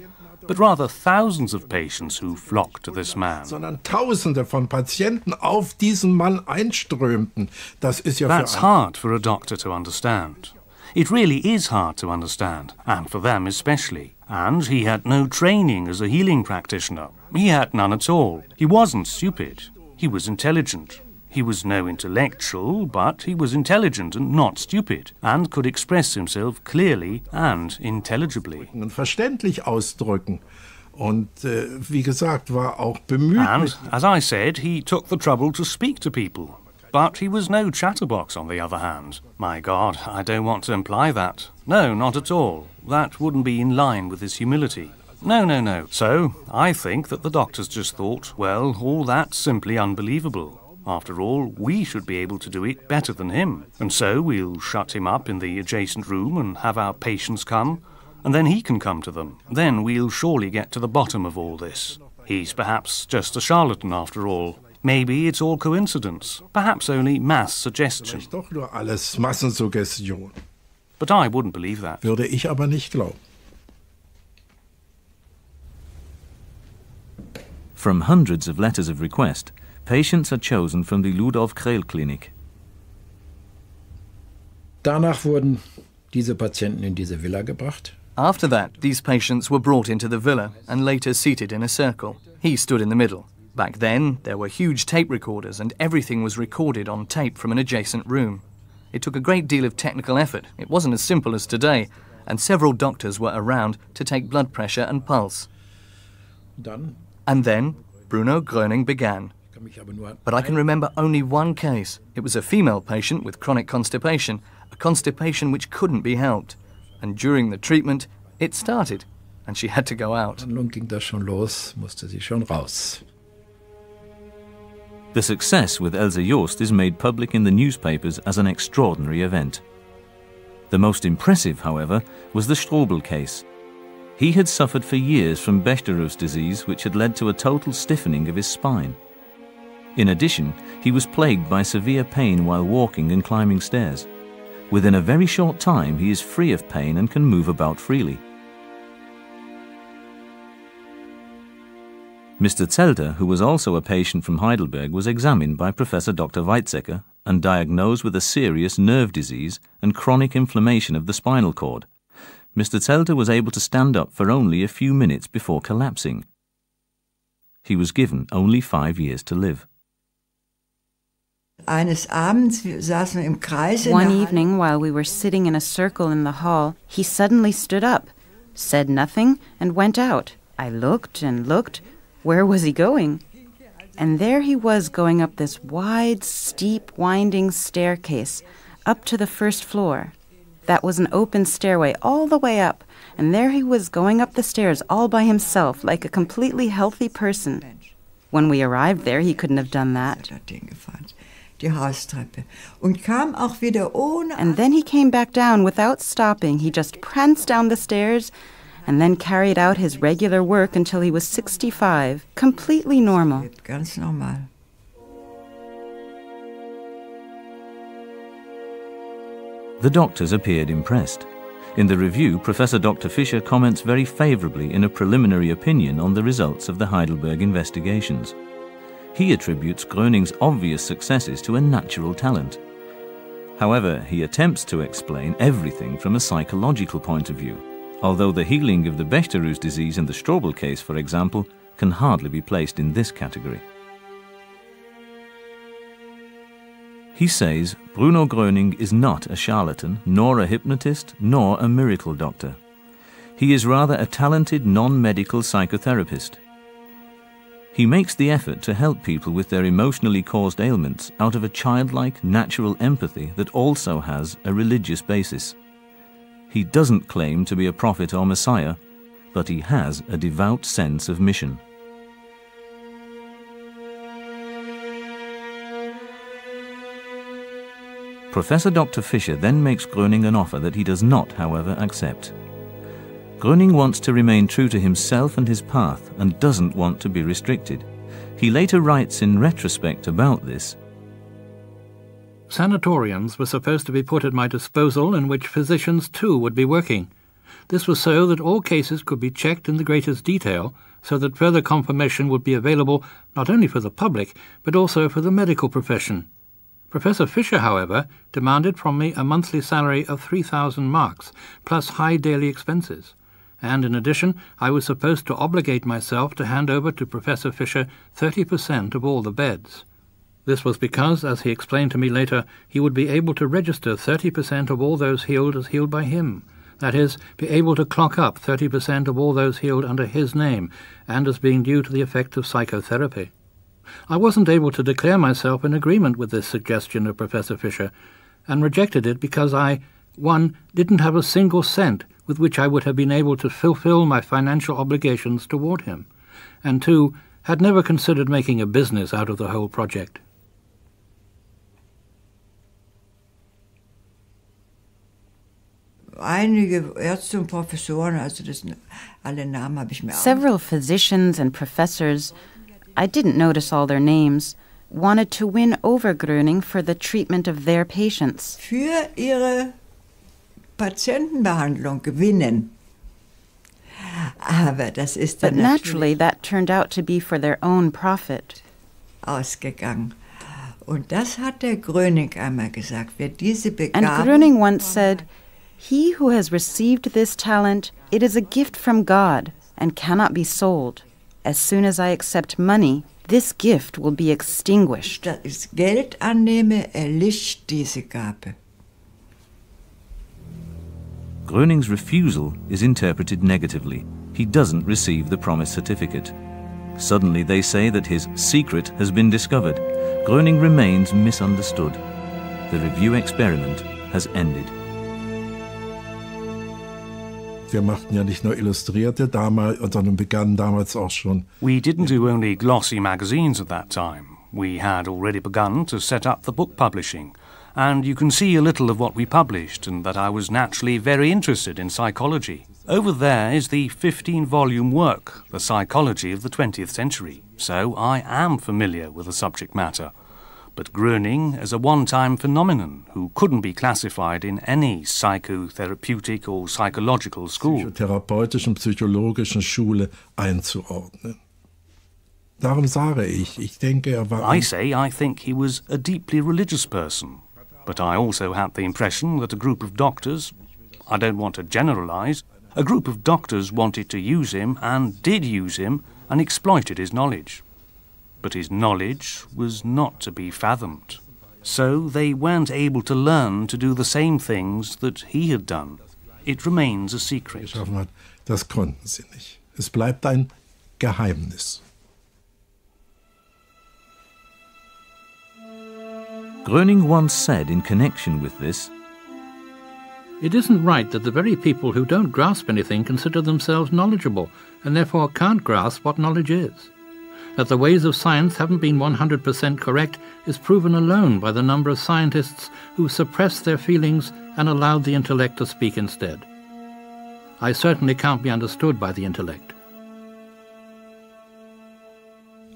but rather thousands of patients who flocked to this man. sondern Tausende von Patienten auf diesen Mann einströmten. Das ist ja That's hard for a doctor to understand. It really is hard to understand, and for them especially. And he had no training as a healing practitioner. He had none at all. He wasn't stupid. He was intelligent. He was no intellectual, but he was intelligent and not stupid, and could express himself clearly and intelligibly. und verständlich ausdrücken. Und äh, wie gesagt, war auch bemüht. And, as I said, he took the trouble to speak to people. But he was no chatterbox, on the other hand. My God, I don't want to imply that. No, not at all. That wouldn't be in line with his humility. No, no, no. So, I think that the doctors just thought, well, all that's simply unbelievable. After all, we should be able to do it better than him. And so we'll shut him up in the adjacent room and have our patients come, and then he can come to them. Then we'll surely get to the bottom of all this. He's perhaps just a charlatan after all. Maybe it's all coincidence, perhaps only mass suggestion. Doch nur alles Massensuggestion. But I wouldn't believe that. Würde ich aber nicht glauben. From hundreds of letters of request, patients are chosen from the Ludolf Krehl Clinic. Danach wurden diese Patienten in diese Villa gebracht. After that, these patients were brought into the villa and later seated in a circle. He stood in the middle. Back then, there were huge tape recorders and everything was recorded on tape from an adjacent room. It took a great deal of technical effort. It wasn't as simple as today, and several doctors were around to take blood pressure and pulse. Dann And then Bruno Gröning began. But I can remember only one case. It was a female patient with chronic constipation, a constipation which couldn't be helped. And during the treatment, it started, and she had to go out. Nun ging das schon los, musste sie schon raus. The success with Elsa Jost is made public in the newspapers as an extraordinary event. The most impressive, however, was the Strobel case. He had suffered for years from Bechterew's disease, which had led to a total stiffening of his spine. In addition, he was plagued by severe pain while walking and climbing stairs. Within a very short time, he is free of pain and can move about freely. Mr. Zelter, who was also a patient from Heidelberg, was examined by Professor Dr. Weizsäcker and diagnosed with a serious nerve disease and chronic inflammation of the spinal cord. Mr. Zelter was able to stand up for only a few minutes before collapsing. He was given only five years to live. Eines Abends wir saßen wir im Kreis in One evening, while we were sitting in a circle in the hall, he suddenly stood up, said nothing, and went out. I looked and looked. Where was he going? And there he was going up this wide, steep, winding staircase up to the first floor. That was an open stairway all the way up, and there he was going up the stairs all by himself, like a completely healthy person. When we arrived there, he couldn't have done that. die Haustreppe und kam auch wieder ohne And then he came back down without stopping. He just pranced down the stairs and then carried out his regular work until he was 65, completely normal. ganz normal. The doctors appeared impressed. In the Revue, Professor Dr. Fischer comments very favorably in a preliminary opinion on the results of the Heidelberg investigations. He attributes Gröning's obvious successes to a natural talent. However, he attempts to explain everything from a psychological point of view, although the healing of the Bechterew's disease in the Strobel case, for example, can hardly be placed in this category. He says Bruno Gröning is not a charlatan, nor a hypnotist, nor a miracle doctor. He is rather a talented non medical psychotherapist. He makes the effort to help people with their emotionally caused ailments out of a childlike, natural empathy that also has a religious basis. He doesn't claim to be a prophet or messiah, but he has a devout sense of mission. Professor Dr. Fischer then makes Gröning an offer that he does not, however, accept. Gröning wants to remain true to himself and his path and doesn't want to be restricted. He later writes in retrospect about this Sanatoriums were supposed to be put at my disposal in which physicians too would be working. This was so that all cases could be checked in the greatest detail, so that further confirmation would be available not only for the public, but also for the medical profession. Professor Fischer, however, demanded from me a monthly salary of 3,000 marks, plus high daily expenses. And in addition, I was supposed to obligate myself to hand over to Professor Fischer 30% of all the beds. This was because, as he explained to me later, he would be able to register 30% of all those healed as healed by him. That is, be able to clock up 30% of all those healed under his name and as being due to the effect of psychotherapy. I wasn't able to declare myself in agreement with this suggestion of Professor Fischer and rejected it because I, one, didn't have a single cent with which I would have been able to fulfill my financial obligations toward him, and two, had never considered making a business out of the whole project. Einige Ärzte und Professoren, also das, alle Namen habe ich mir auch Several physicians and professors, I didn't notice all their names, wanted to win over Gröning for the treatment of their patients. für ihre Patientenbehandlung gewinnen. Aber das ist But dann naturally, that turned out to be for their own profit. ausgegangen. Und das hat der Gröning einmal gesagt. Wer diese And Begabung Gröning once said, He who has received this talent, it is a gift from God and cannot be sold. As soon as I accept money, this gift will be extinguished. das Geld annehme, erlischt diese Gabe. Gröning's refusal is interpreted negatively. He doesn't receive the promised certificate. Suddenly they say that his secret has been discovered. Gröning remains misunderstood. The Revue experiment has ended. Wir machten ja nicht nur Illustrierte damals, sondern begannen damals auch schon. We didn't do only glossy magazines at that time. We had already begun to set up the book publishing. And you can see a little of what we published, and that I was naturally very interested in psychology. Over there is the 15 volume work, The Psychology of the 20th Century. So I am familiar with the subject matter. But Gröning as a one time phenomenon who couldn't be classified in any psychotherapeutic or psychological school. Psychotherapeutischen, psychologischen Schule einzuordnen. Darum sage ich, ich denke, er war. I say I think he was a deeply religious person. But I also had the impression that a group of doctors, I don't want to generalize, a group of doctors wanted to use him and did use him and exploited his knowledge. But his knowledge was not to be fathomed. So they weren't able to learn to do the same things that he had done. It remains a secret. Das konnten sie nicht. Es bleibt ein Geheimnis. Gröning once said in connection with this It isn't right that the very people who don't grasp anything consider themselves knowledgeable and therefore can't grasp what knowledge is. That the ways of science haven't been 100% correct is proven alone by the number of scientists who suppressed their feelings and allowed the intellect to speak instead. I certainly can't be understood by the intellect.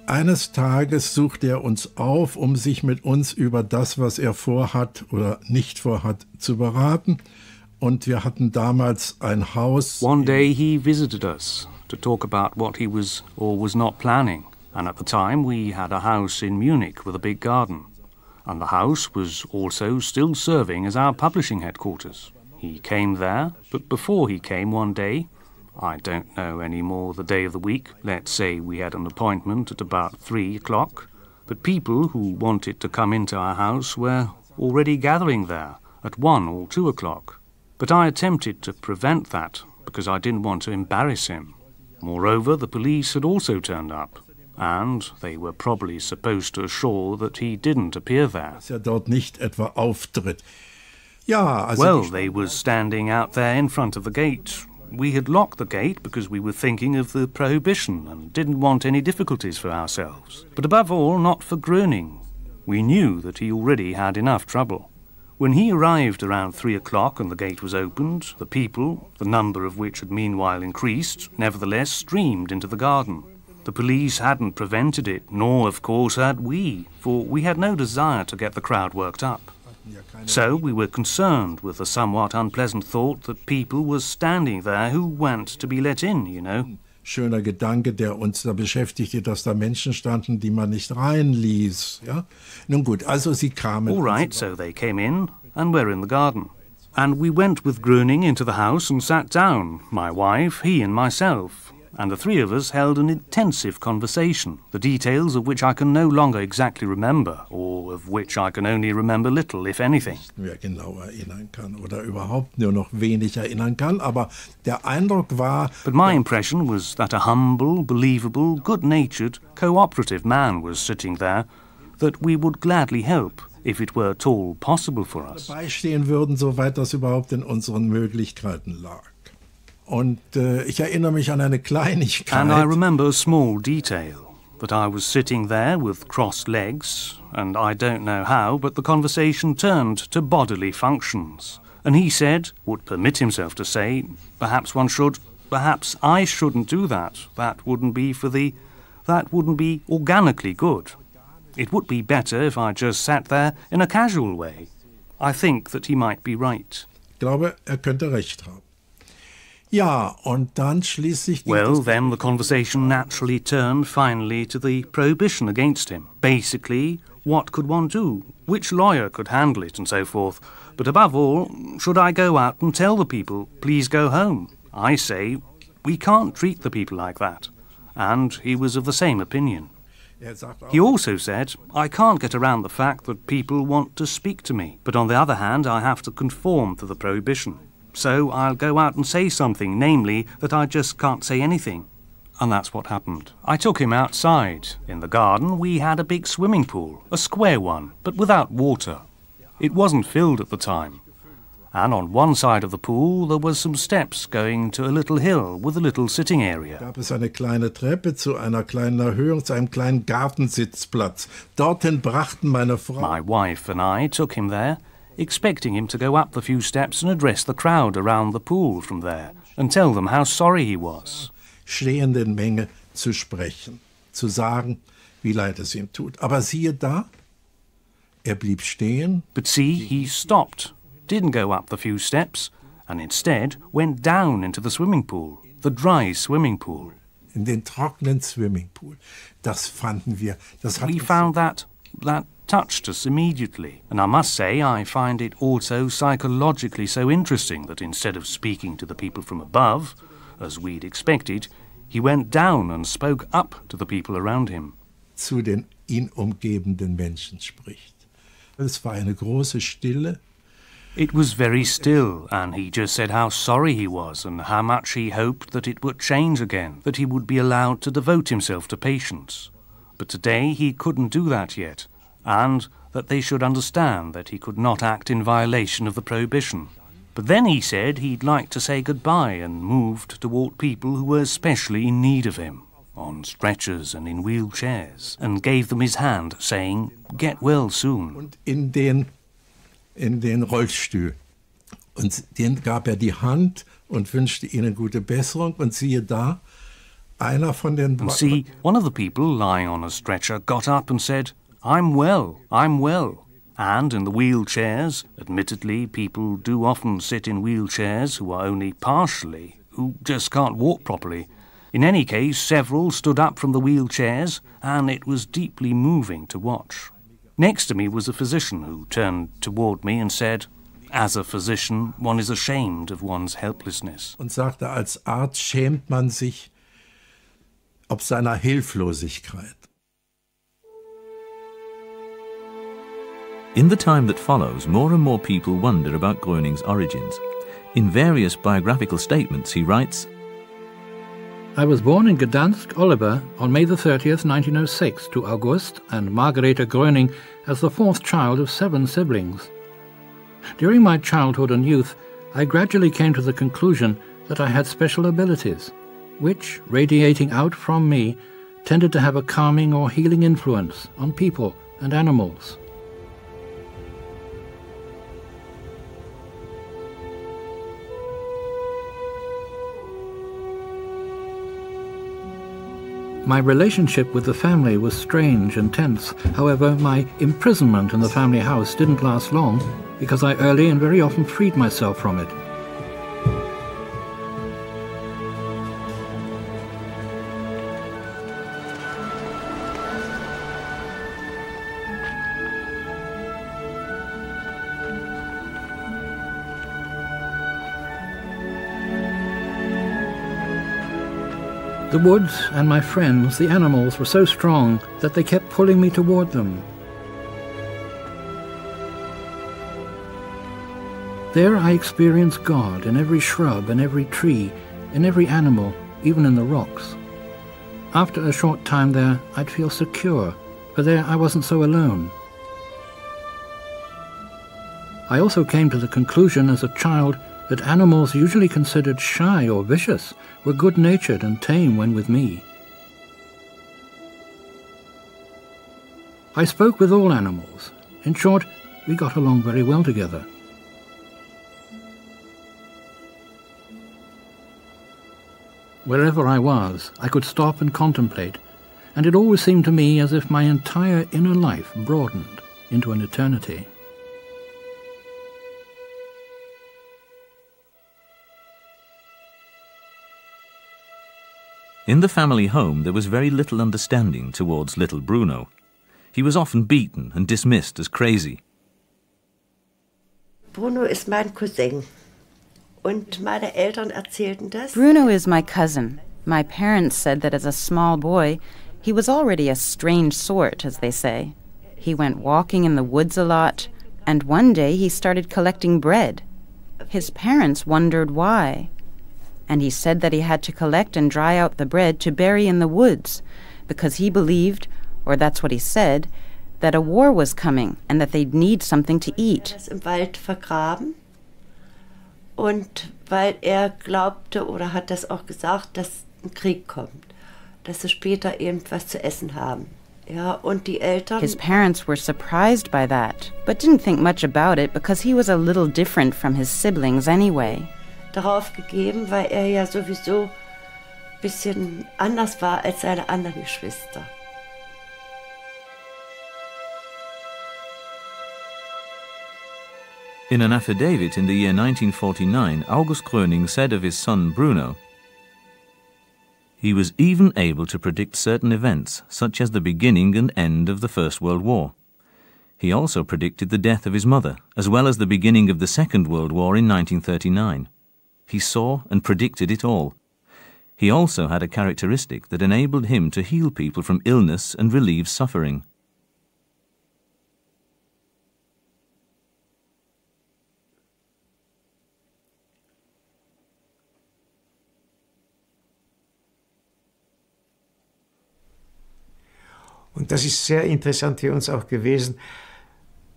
Eines Tages sucht er uns auf, um sich mit uns über das, was er vorhat oder nicht vorhat, zu beraten. Und wir hatten damals ein Haus. One day he visited us to talk about what he was or was not planning. And at the time we had a house in Munich with a big garden. And the house was also still serving as our publishing headquarters. He came there, but before he came one day, I don't know any more the day of the week. Let's say we had an appointment at about three o'clock. But people who wanted to come into our house were already gathering there at one or two o'clock. But I attempted to prevent that because I didn't want to embarrass him. Moreover, the police had also turned up, and they were probably supposed to assure that he didn't appear there. Er dort nicht etwa auftritt. Ja, well, they was standing out there in front of the gate, we had locked the gate because we were thinking of the prohibition and didn't want any difficulties for ourselves. But above all, not for Gröning. We knew that he already had enough trouble. When he arrived around three o'clock and the gate was opened, the people, the number of which had meanwhile increased, nevertheless streamed into the garden. The police hadn't prevented it, nor, of course, had we, for we had no desire to get the crowd worked up. So we were concerned with the somewhat unpleasant thought that people were standing there who weren't to be let in, you know. Hm. Schöner Gedanke, der uns da beschäftigte, dass da Menschen standen, die man nicht reinließ. Ja? Nun gut, also sie kamen. All right, so they came in and were in the garden. And we went with Gröning into the house and sat down, my wife, he, and myself and the three of us held an intensive conversation, the details of which I can no longer exactly remember, or of which I can only remember little, if anything. Genau erinnern kann oder überhaupt nur er noch wenig erinnern kann, aber der er Eindruck war. But my impression was that a humble, believable, good-natured, cooperative man was sitting there, that we would gladly help if it were at all possible for us. Beistehen würden, soweit das überhaupt in unseren Möglichkeiten lag. Und äh, ich erinnere mich an eine Kleinigkeit. And I remember a small detail. That I was sitting there with crossed legs, and I don't know how, but the conversation turned to bodily functions. And he said, would permit himself to say, perhaps one should, perhaps I shouldn't do that. That wouldn't be for the, that wouldn't be organically good. It would be better if I just sat there in a casual way. I think that he might be right. Ich glaube, er könnte recht haben. Ja, und dann schließlich. Well, then the conversation naturally turned finally to the prohibition against him. Basically, what could one do? Which lawyer could handle it, and so forth. But above all, should I go out and tell the people, please go home? I say, we can't treat the people like that. And he was of the same opinion. He also said, I can't get around the fact that people want to speak to me, but on the other hand, I have to conform to the prohibition. So I'll go out and say something, namely that I just can't say anything. And that's what happened. I took him outside. In the garden, we had a big swimming pool, a square one, but without water. It wasn't filled at the time. And on one side of the pool, there was some steps going to a little hill with a little sitting area. gab es eine kleine Treppe zu einer kleinen Erhöhung, zu einem kleinen Gartensitzplatz. Dorthin brachten meine Frau. My wife and I took him there, expecting him to go up the few steps and address the crowd around the pool from there and tell them how sorry he was. stehenden Menge zu sprechen, zu sagen, wie leid es ihm tut. Aber siehe da, er blieb stehen. But see, he stopped, didn't go up the few steps, and instead went down into the swimming pool, the dry swimming pool. In den trockenen Swimmingpool. Das fanden wir, das We found that that touched us immediately. And I must say, I find it also psychologically so interesting that instead of speaking to the people from above, as we'd expected, he went down and spoke up to the people around him. zu den ihn umgebenden Menschen spricht. Es war eine große Stille. It was very still, and he just said how sorry he was and how much he hoped that it would change again, that he would be allowed to devote himself to patients. But today he couldn't do that yet, and that they should understand that he could not act in violation of the prohibition. But then he said he'd like to say goodbye and moved toward people who were especially in need of him, on stretchers and in wheelchairs, and gave them his hand, saying, Get well soon. In den, in den Rollstuhl. Und denen gab er die Hand und wünschte ihnen gute Besserung. Und siehe da, And see, one of the people lying on a stretcher got up and said, I'm well, I'm well. And in the wheelchairs, admittedly, people do often sit in wheelchairs who are only partially, who just can't walk properly. In any case, several stood up from the wheelchairs, and it was deeply moving to watch. Next to me was a physician who turned toward me and said, As a physician, one is ashamed of one's helplessness. und sagte, als Arzt schämt man sich ob seiner Hilflosigkeit. In the time that follows, more and more people wonder about Gröning's origins. In various biographical statements, he writes, I was born in Gdansk, Oliva, on May the 30th, 1906, to August and Margareta Gröning as the fourth child of seven siblings. During my childhood and youth, I gradually came to the conclusion that I had special abilities, which, radiating out from me, tended to have a calming or healing influence on people and animals. My relationship with the family was strange and tense. However, my imprisonment in the family house didn't last long because I early and very often freed myself from it. The woods and my friends, the animals, were so strong that they kept pulling me toward them. There I experienced God in every shrub and every tree, in every animal, even in the rocks. After a short time there, I'd feel secure, for there I wasn't so alone. I also came to the conclusion as a child that animals usually considered shy or vicious were good-natured and tame when with me. I spoke with all animals. In short, we got along very well together. Wherever I was, I could stop and contemplate, and it always seemed to me as if my entire inner life broadened into an eternity. In the family home, there was very little understanding towards little Bruno. He was often beaten and dismissed as crazy. Bruno is mein Cousin. Und meine Eltern erzählten das. Bruno is my cousin. My parents said that as a small boy, he was already a strange sort, as they say. He went walking in the woods a lot, and one day he started collecting bread. His parents wondered why. And he said that he had to collect and dry out the bread to bury in the woods because he believed, or that's what he said, that a war was coming and that they'd need something to eat. Das im Wald vergraben. Und weil er glaubte oder hat das auch gesagt, dass ein Krieg kommt, dass sie später eben was zu essen haben. Ja, und die Eltern. His parents were surprised by that, but didn't think much about it because he was a little different from his siblings anyway. Darauf gegeben, weil er ja sowieso ein bisschen anders war als seine anderen Geschwister. In an affidavit in the year 1949, August Gröning said of his son Bruno, he was even able to predict certain events, such as the beginning and end of the First World War. He also predicted the death of his mother, as well as the beginning of the Second World War in 1939. He saw and predicted it all. He also had a characteristic that enabled him to heal people from illness and relieve suffering. Und das ist sehr interessant für uns auch gewesen,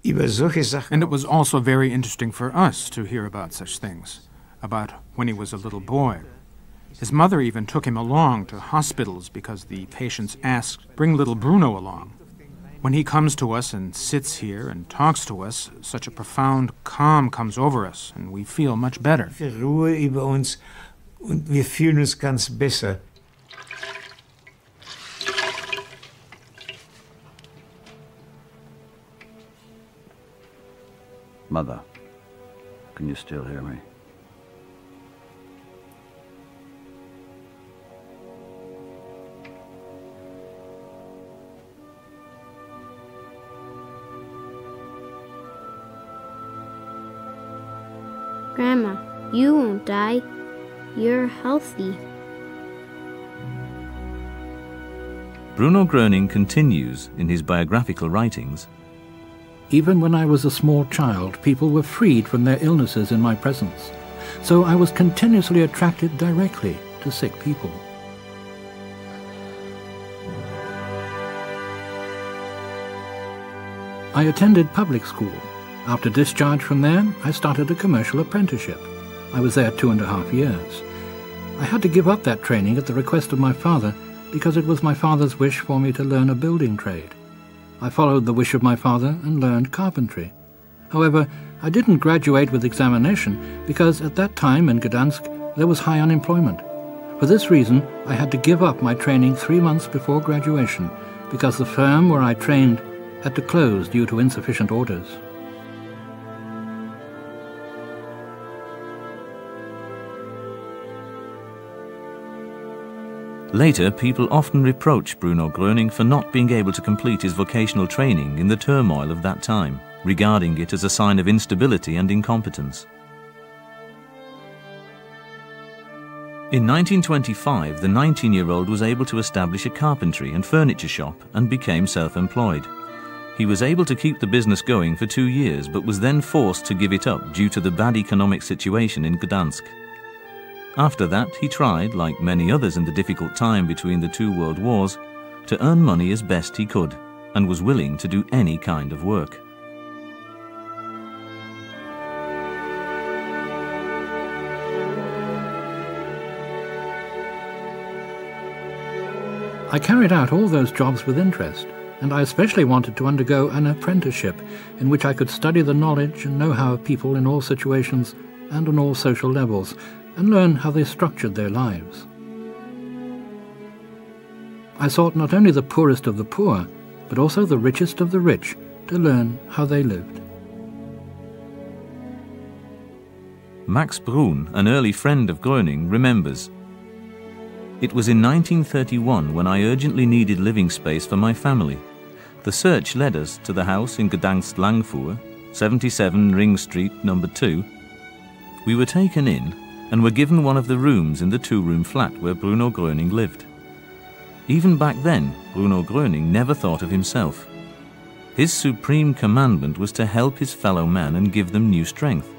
über solche Sachen. And it was also very interesting for us to hear about such things, about when he was a little boy. His mother even took him along to hospitals because the patients asked, Bring little Bruno along. When he comes to us and sits here and talks to us, such a profound calm comes over us and we feel much better. Ruhe über uns und wir fühlen uns ganz besser. Mother, can you still hear me? Grandma, you won't die. You're healthy. Bruno Gröning continues in his biographical writings Even when I was a small child, people were freed from their illnesses in my presence. So I was continuously attracted directly to sick people. I attended public school. After discharge from there, I started a commercial apprenticeship. I was there two and a half years. I had to give up that training at the request of my father because it was my father's wish for me to learn a building trade. I followed the wish of my father and learned carpentry. However, I didn't graduate with examination because at that time in Gdansk there was high unemployment. For this reason, I had to give up my training three months before graduation because the firm where I trained had to close due to insufficient orders. Later, people often reproach Bruno Gröning for not being able to complete his vocational training in the turmoil of that time, regarding it as a sign of instability and incompetence. In 1925, the 19-year-old was able to establish a carpentry and furniture shop and became self-employed. He was able to keep the business going for two years, but was then forced to give it up due to the bad economic situation in Gdansk. After that, he tried, like many others in the difficult time between the two world wars, to earn money as best he could, and was willing to do any kind of work. I carried out all those jobs with interest, and I especially wanted to undergo an apprenticeship in which I could study the knowledge and know-how of people in all situations and on all social levels, and learn how they structured their lives. I sought not only the poorest of the poor, but also the richest of the rich to learn how they lived. Max Brun, an early friend of Gröning, remembers It was in 1931 when I urgently needed living space for my family. The search led us to the house in Gdansk Langfuhr, 77 Ring Street, number 2. We were taken in and were given one of the rooms in the two-room flat where Bruno Gröning lived. Even back then, Bruno Gröning never thought of himself. His supreme commandment was to help his fellow man and give them new strength.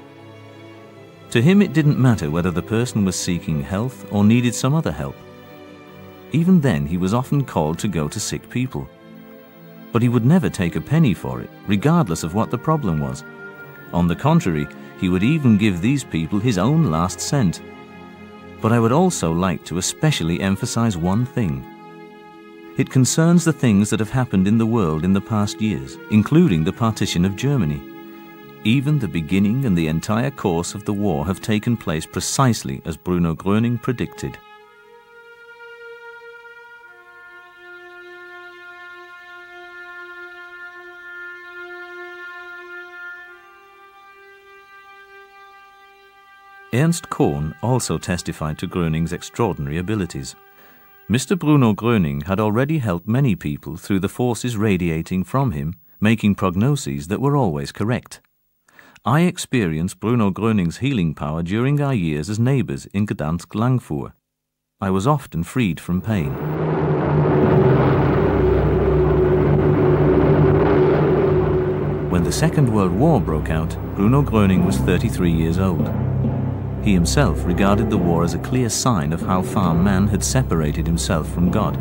To him, it didn't matter whether the person was seeking health or needed some other help. Even then, he was often called to go to sick people. But he would never take a penny for it, regardless of what the problem was. On the contrary, he would even give these people his own last cent. But I would also like to especially emphasize one thing. It concerns the things that have happened in the world in the past years, including the partition of Germany. Even the beginning and the entire course of the war have taken place precisely as Bruno Gröning predicted. Ernst Kohn also testified to Gröning's extraordinary abilities. Mr. Bruno Gröning had already helped many people through the forces radiating from him, making prognoses that were always correct. I experienced Bruno Gröning's healing power during our years as neighbours in Gdansk Langfuhr. I was often freed from pain. When the Second World War broke out, Bruno Gröning was 33 years old. He himself regarded the war as a clear sign of how far man had separated himself from God.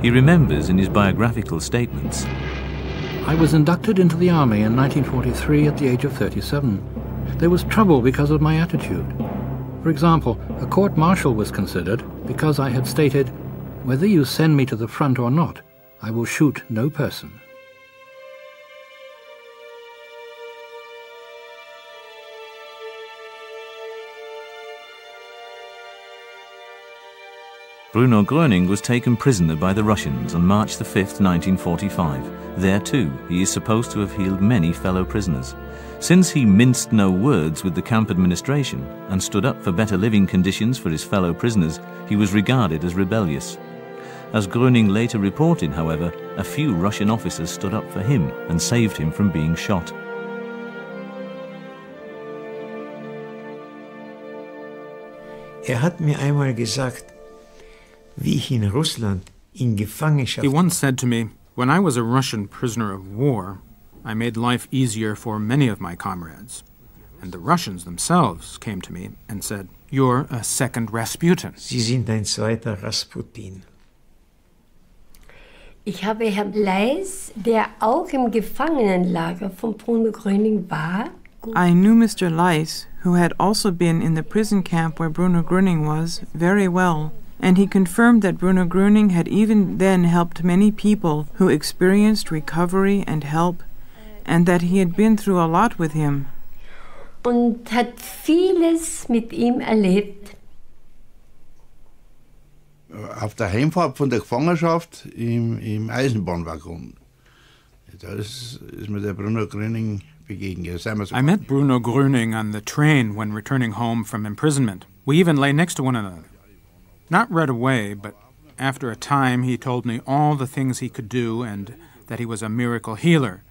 He remembers in his biographical statements I was inducted into the army in 1943 at the age of 37. There was trouble because of my attitude. For example, a court martial was considered because I had stated, whether you send me to the front or not, I will shoot no person. Bruno Gröning was taken prisoner by the Russians on March 5, 1945. There too, he is supposed to have healed many fellow prisoners. Since he minced no words with the camp administration and stood up for better living conditions for his fellow prisoners, he was regarded as rebellious. As Gröning later reported, however, a few Russian officers stood up for him and saved him from being shot. Er hat mir einmal gesagt, He once said to me, When I was a Russian prisoner of war, I made life easier for many of my comrades. And the Russians themselves came to me and said, You're a second Rasputin. Sie sind ein zweiter Rasputin. Ich habe Herrn Leis, der auch im Gefangenenlager von Bruno Gröning war. I knew Mr. Leis, who had also been in the prison camp where Bruno Gröning was, very well, and he confirmed that Bruno Gröning had even then helped many people who experienced recovery and help, and that he had been through a lot with him. Und hat vieles mit ihm erlebt. Äh, auf der Heimfahrt von der Gefangenschaft im, im Eisenbahnwaggon. Da ist, ist mir der Bruno Gröning begegnet. I met Bruno Gröning on the train when returning home from imprisonment. We even lay next to one another. Not right away, but after a time he told me all the things he could do and that he was a miracle healer.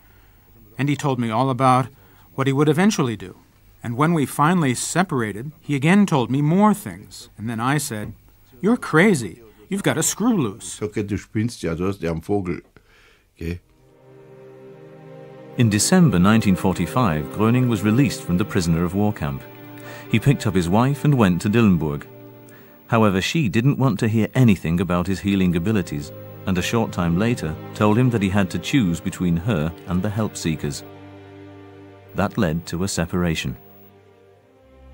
And he told me all about what he would eventually do. And when we finally separated, he again told me more things. And then I said, You're crazy. You've got a screw loose. Okay, du spinnst ja, du hast ja er einen Vogel. Okay. In December 1945, Gröning was released from the prisoner of war camp. He picked up his wife and went to Dillenburg. However, she didn't want to hear anything about his healing abilities, and a short time later told him that he had to choose between her and the help seekers. That led to a separation.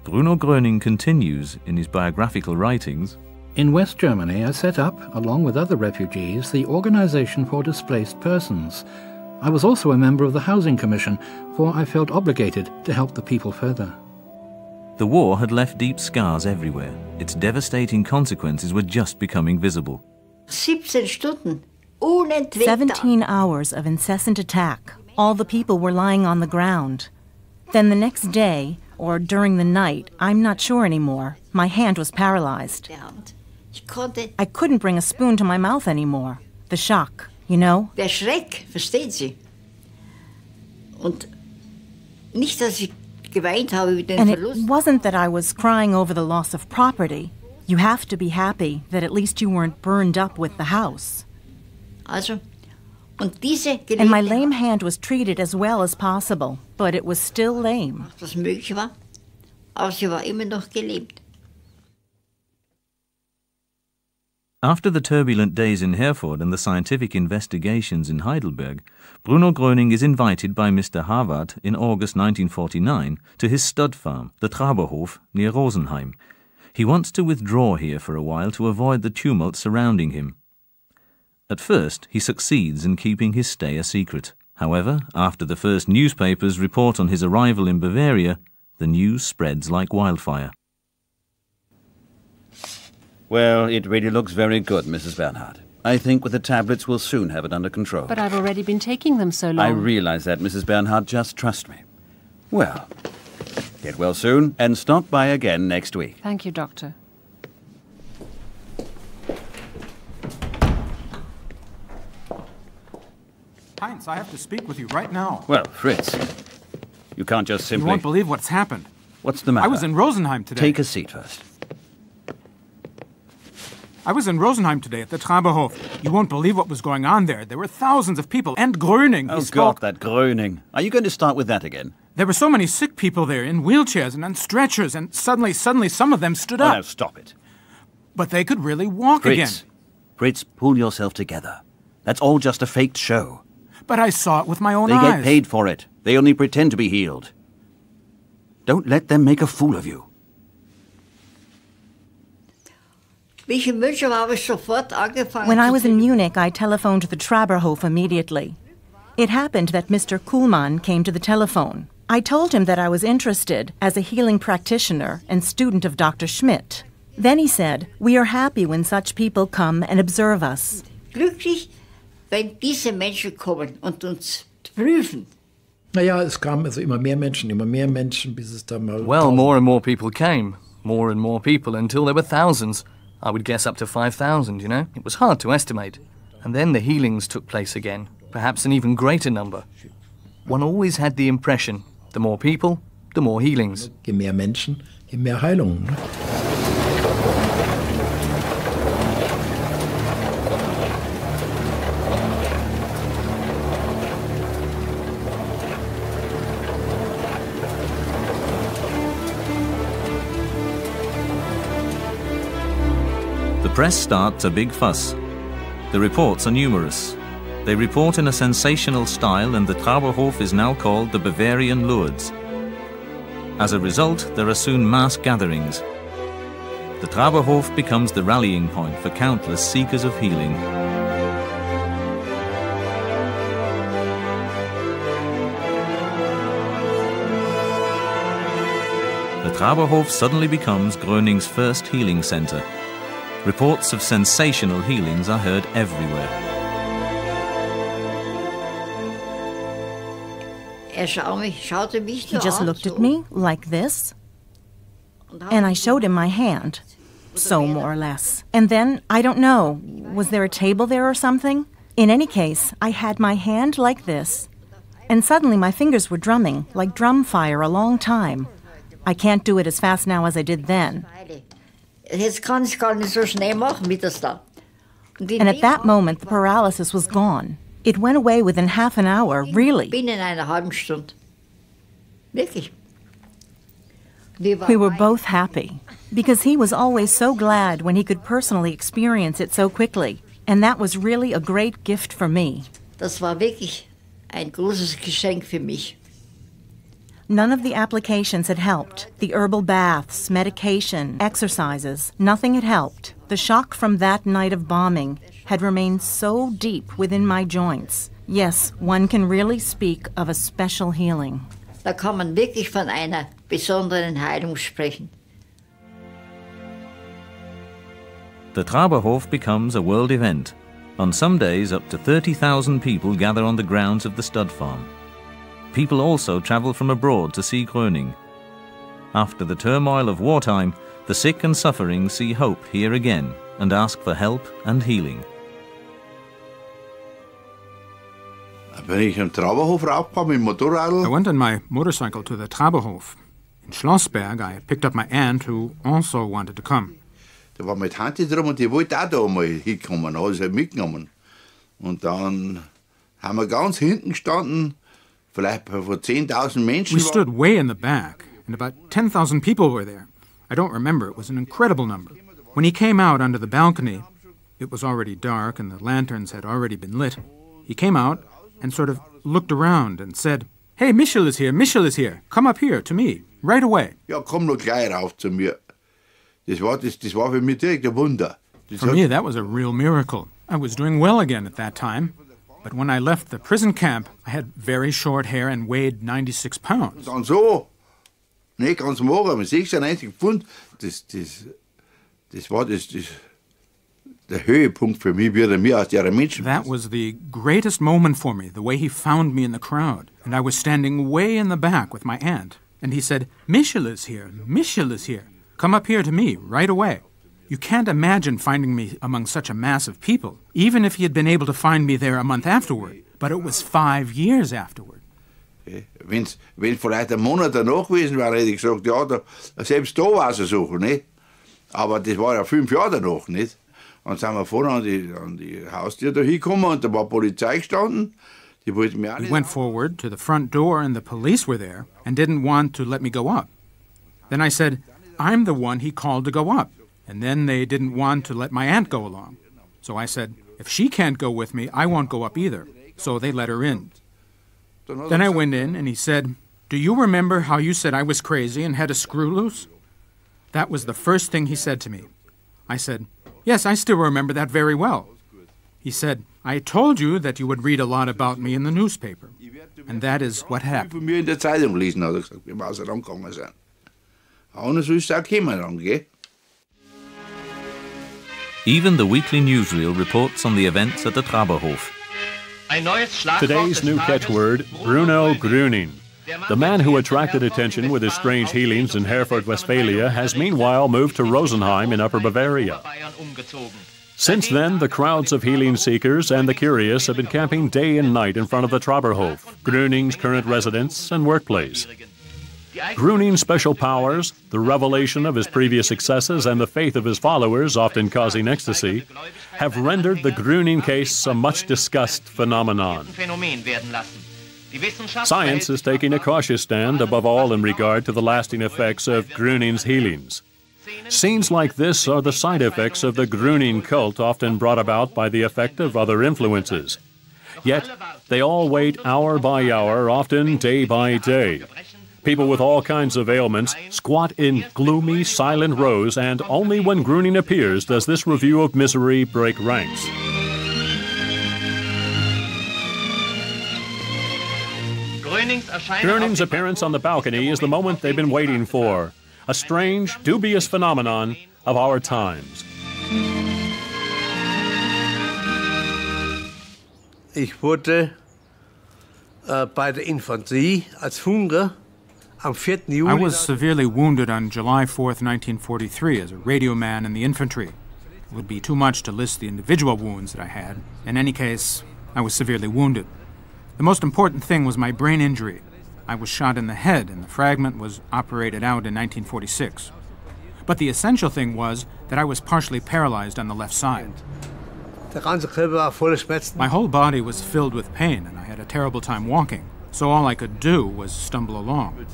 Bruno Gröning continues in his biographical writings In West Germany, I set up, along with other refugees, the Organization for Displaced Persons. I was also a member of the Housing Commission, for I felt obligated to help the people further. The war had left deep scars everywhere. Its devastating consequences were just becoming visible. 17 Stunden. Ohne 17 hours of incessant attack. All the people were lying on the ground. Then the next day, or during the night, I'm not sure anymore, my hand was paralyzed. I couldn't bring a spoon to my mouth anymore. The shock, you know? Der Schreck, versteht sie? Und nicht, dass ich geweint habe über den And it wasn't that I was crying over the loss of property. You have to be happy that at least you weren't burned up with the house. Also, und diese And my lame hand was treated as well as possible, but it was still lame. was möglich war. aber sie war immer noch gelebt. After the turbulent days in Herford and the scientific investigations in Heidelberg, Bruno Gröning is invited by Mr. Harvard in August 1949 to his stud farm, the Traberhof, near Rosenheim. He wants to withdraw here for a while to avoid the tumult surrounding him. At first, he succeeds in keeping his stay a secret. However, after the first newspapers report on his arrival in Bavaria, the news spreads like wildfire. Well, it really looks very good, Mrs. Bernhardt. I think with the tablets we'll soon have it under control. But I've already been taking them so long. I realize that, Mrs. Bernhardt. Just trust me. Well, get well soon and stop by again next week. Thank you, Doctor. Heinz, I have to speak with you right now. Well, Fritz, you can't just simply. You won't believe what's happened. What's the matter? I was in Rosenheim today. Take a seat first. I was in Rosenheim today at the Traberhof. You won't believe what was going on there. There were thousands of people. And Gröning. Oh, spoke. God, that Gröning. Are you going to start with that again? There were so many sick people there in wheelchairs and on stretchers, and suddenly, suddenly, some of them stood Oh, up. now stop it. But they could really walk Fritz, again. Fritz, pull yourself together. That's all just a faked show. But I saw it with my own They eyes. They get paid for it. They only pretend to be healed. Don't let them make a fool of you. Wie ich in München war, habe ich sofort angefangen When I was in Munich, I telephoned the Traberhof immediately. It happened that Mr. Kuhlmann came to the telephone. I told him that I was interested as a healing practitioner and student of Dr. Schmidt. Then he said, We are happy when such people come and observe us. glücklich, wenn diese Menschen kommen und uns prüfen. Naja, es kamen also immer mehr Menschen, immer mehr Menschen, bis es dann mal. Well, more and more people came. More and more people until there were thousands. I would guess up to 5,000, you know? It was hard to estimate. And then the healings took place again, perhaps an even greater number. One always had the impression the more people, the more healings. Je mehr Menschen, je mehr Heilungen. Press starts a big fuss. The reports are numerous. They report in a sensational style, and the Traberhof is now called the Bavarian Lourdes. As a result, there are soon mass gatherings. The Traberhof becomes the rallying point for countless seekers of healing. The Traberhof suddenly becomes Gröning's first healing center. Reports of sensational healings are heard everywhere. Er schau mich, schaute mich He just looked at me like this, and I showed him my hand. So, more or less. And then, I don't know, was there a table there or something? In any case, I had my hand like this, and suddenly my fingers were drumming, like drum fire, a long time. I can't do it as fast now as I did then. And at that moment, the paralysis was gone. It went away within half an hour, really. Binnen einer halben Stunde. Wirklich. We were both happy because he was always so glad when he could personally experience it so quickly. And that was really a great gift for me. Das war wirklich ein großes Geschenk für mich. None of the applications had helped. The herbal baths, medication, exercises, nothing had helped. The shock from that night of bombing had remained so deep within my joints. Yes, one can really speak of a special healing. Da kann man wirklich von einer besonderen Heilung sprechen. The Traberhof becomes a world event. On some days, up to 30,000 people gather on the grounds of the stud farm. People also travel from abroad to see Gröning. After the turmoil of wartime, the sick and suffering see hope here again and ask for help and healing. Bin ich am Traberhof raufgekommen mit dem I went on my motorcycle to the Traberhof. In Schlossberg, I picked up my aunt who also wanted to come. Da war meine Tante drum und die wollte auch da mal hinkommen. Da habe ich sie mitgenommen. Und dann haben wir ganz hinten gestanden, We stood way in the back. and about 10,000 people were there. I don't remember, it was an incredible number. When he came out onto the balcony, it was already dark and the lanterns had already been lit. He came out and sort of looked around and said, Hey, Michel is here, Michel is here. Come up here to me, right away. Ja, komm nur gleich rauf zu mir. Das war, das, das war für mich direkt ein Wunder. For me, that was a real miracle. I was doing well again at that time. But when I left the prison camp, I had very short hair and weighed 96 pounds. Dann so, nicht ganz morgen, 96 Pfund, das, das, das war das, das, der Höhepunkt für mich, wie er mir aus der Menschen That was the greatest moment for me, the way he found me in the crowd. And I was standing way in the back with my aunt. And he said, Michel is here, Michel is here. Come up here to me right away. You can't imagine finding me among such a mass of people, even if he had been able to find me there a month afterward. But it was five years afterward. Eh, Wenn es vielleicht ein Monat danach gewesen wäre, hätte ich gesagt, ja, da, selbst da war es nicht? Aber das war ja fünf Jahre danach, nicht? Dann sind wir vorne an die, an die Haustür da hingekommen und da war Polizei gestanden. Die wollten mir auch We went forward to the front door, and the police were there and didn't want to let me go up. Then I said, I'm the one he called to go up. And then they didn't want to let my aunt go along. So I said, if she can't go with me, I won't go up either. So they let her in. Then I went in, and he said, Do you remember how you said I was crazy and had a screw loose? That was the first thing he said to me. I said, Yes, I still remember that very well. He said, I told you that you would read a lot about me in the newspaper. And that is what happened. Even the weekly newsreel reports on the events at the Traberhof. Today's new catchword, Bruno Grüning. The man who attracted attention with his strange healings in Herford, Westphalia, has meanwhile moved to Rosenheim in Upper Bavaria. Since then, the crowds of healing seekers and the curious have been camping day and night in front of the Traberhof, Grüning's current residence and workplace. Grüning's special powers, the revelation of his previous successes, and the faith of his followers, often causing ecstasy, have rendered the Grüning case a much discussed phenomenon. Science is taking a cautious stand above all in regard to the lasting effects of Grüning's healings. Scenes like this are the side effects of the Grüning cult often brought about by the effect of other influences. Yet, they all wait hour by hour, often day by day. People with all kinds of ailments squat in gloomy, silent rows, and only when Grüning appears does this review of misery break ranks. Grüning's appearance on the balcony is the moment they've been waiting for. A strange, dubious phenomenon of our times. Ich wurde äh, bei der Infanterie als Hunger am 4. Juli. I was severely wounded on July 4, 1943, as a radio man in the infantry. It would be too much to list the individual wounds that I had. In any case, I was severely wounded. The most important thing was my brain injury. I was shot in the head, and the fragment was operated out in 1946. But the essential thing was that I was partially paralyzed on the left side. Der ganze Körper war voller Schmerzen. My whole body was filled with pain, and I had a terrible time walking, so all I could do was stumble along.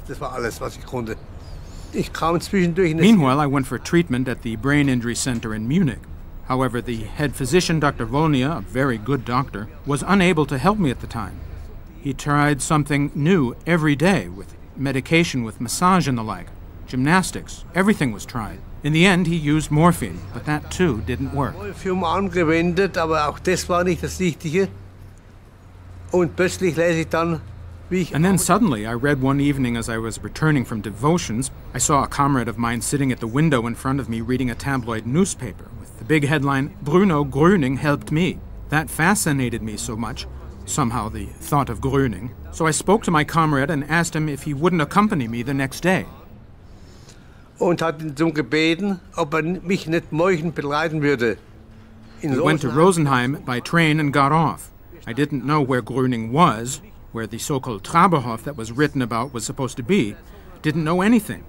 Meanwhile, I went for treatment at the Brain Injury Center in Munich. However, the head physician, Dr. Volnia, a very good doctor, was unable to help me at the time. He tried something new every day with medication, with massage and the like, gymnastics, everything was tried. In the end, he used morphine, but that too didn't work. Morphium plötzlich lese ich dann, And then suddenly, I read one evening as I was returning from devotions, I saw a comrade of mine sitting at the window in front of me reading a tabloid newspaper with the big headline, Bruno Gröning helped me. That fascinated me so much, somehow the thought of Gröning. So I spoke to my comrade and asked him if he wouldn't accompany me the next day. und hat ihn darum gebeten, ob er mich nicht morgen begleiten würde. We went to Rosenheim. Rosenheim by train and got off. I didn't know where Gröning was, where the so called Traberhof that was written about was supposed to be. Didn't know anything.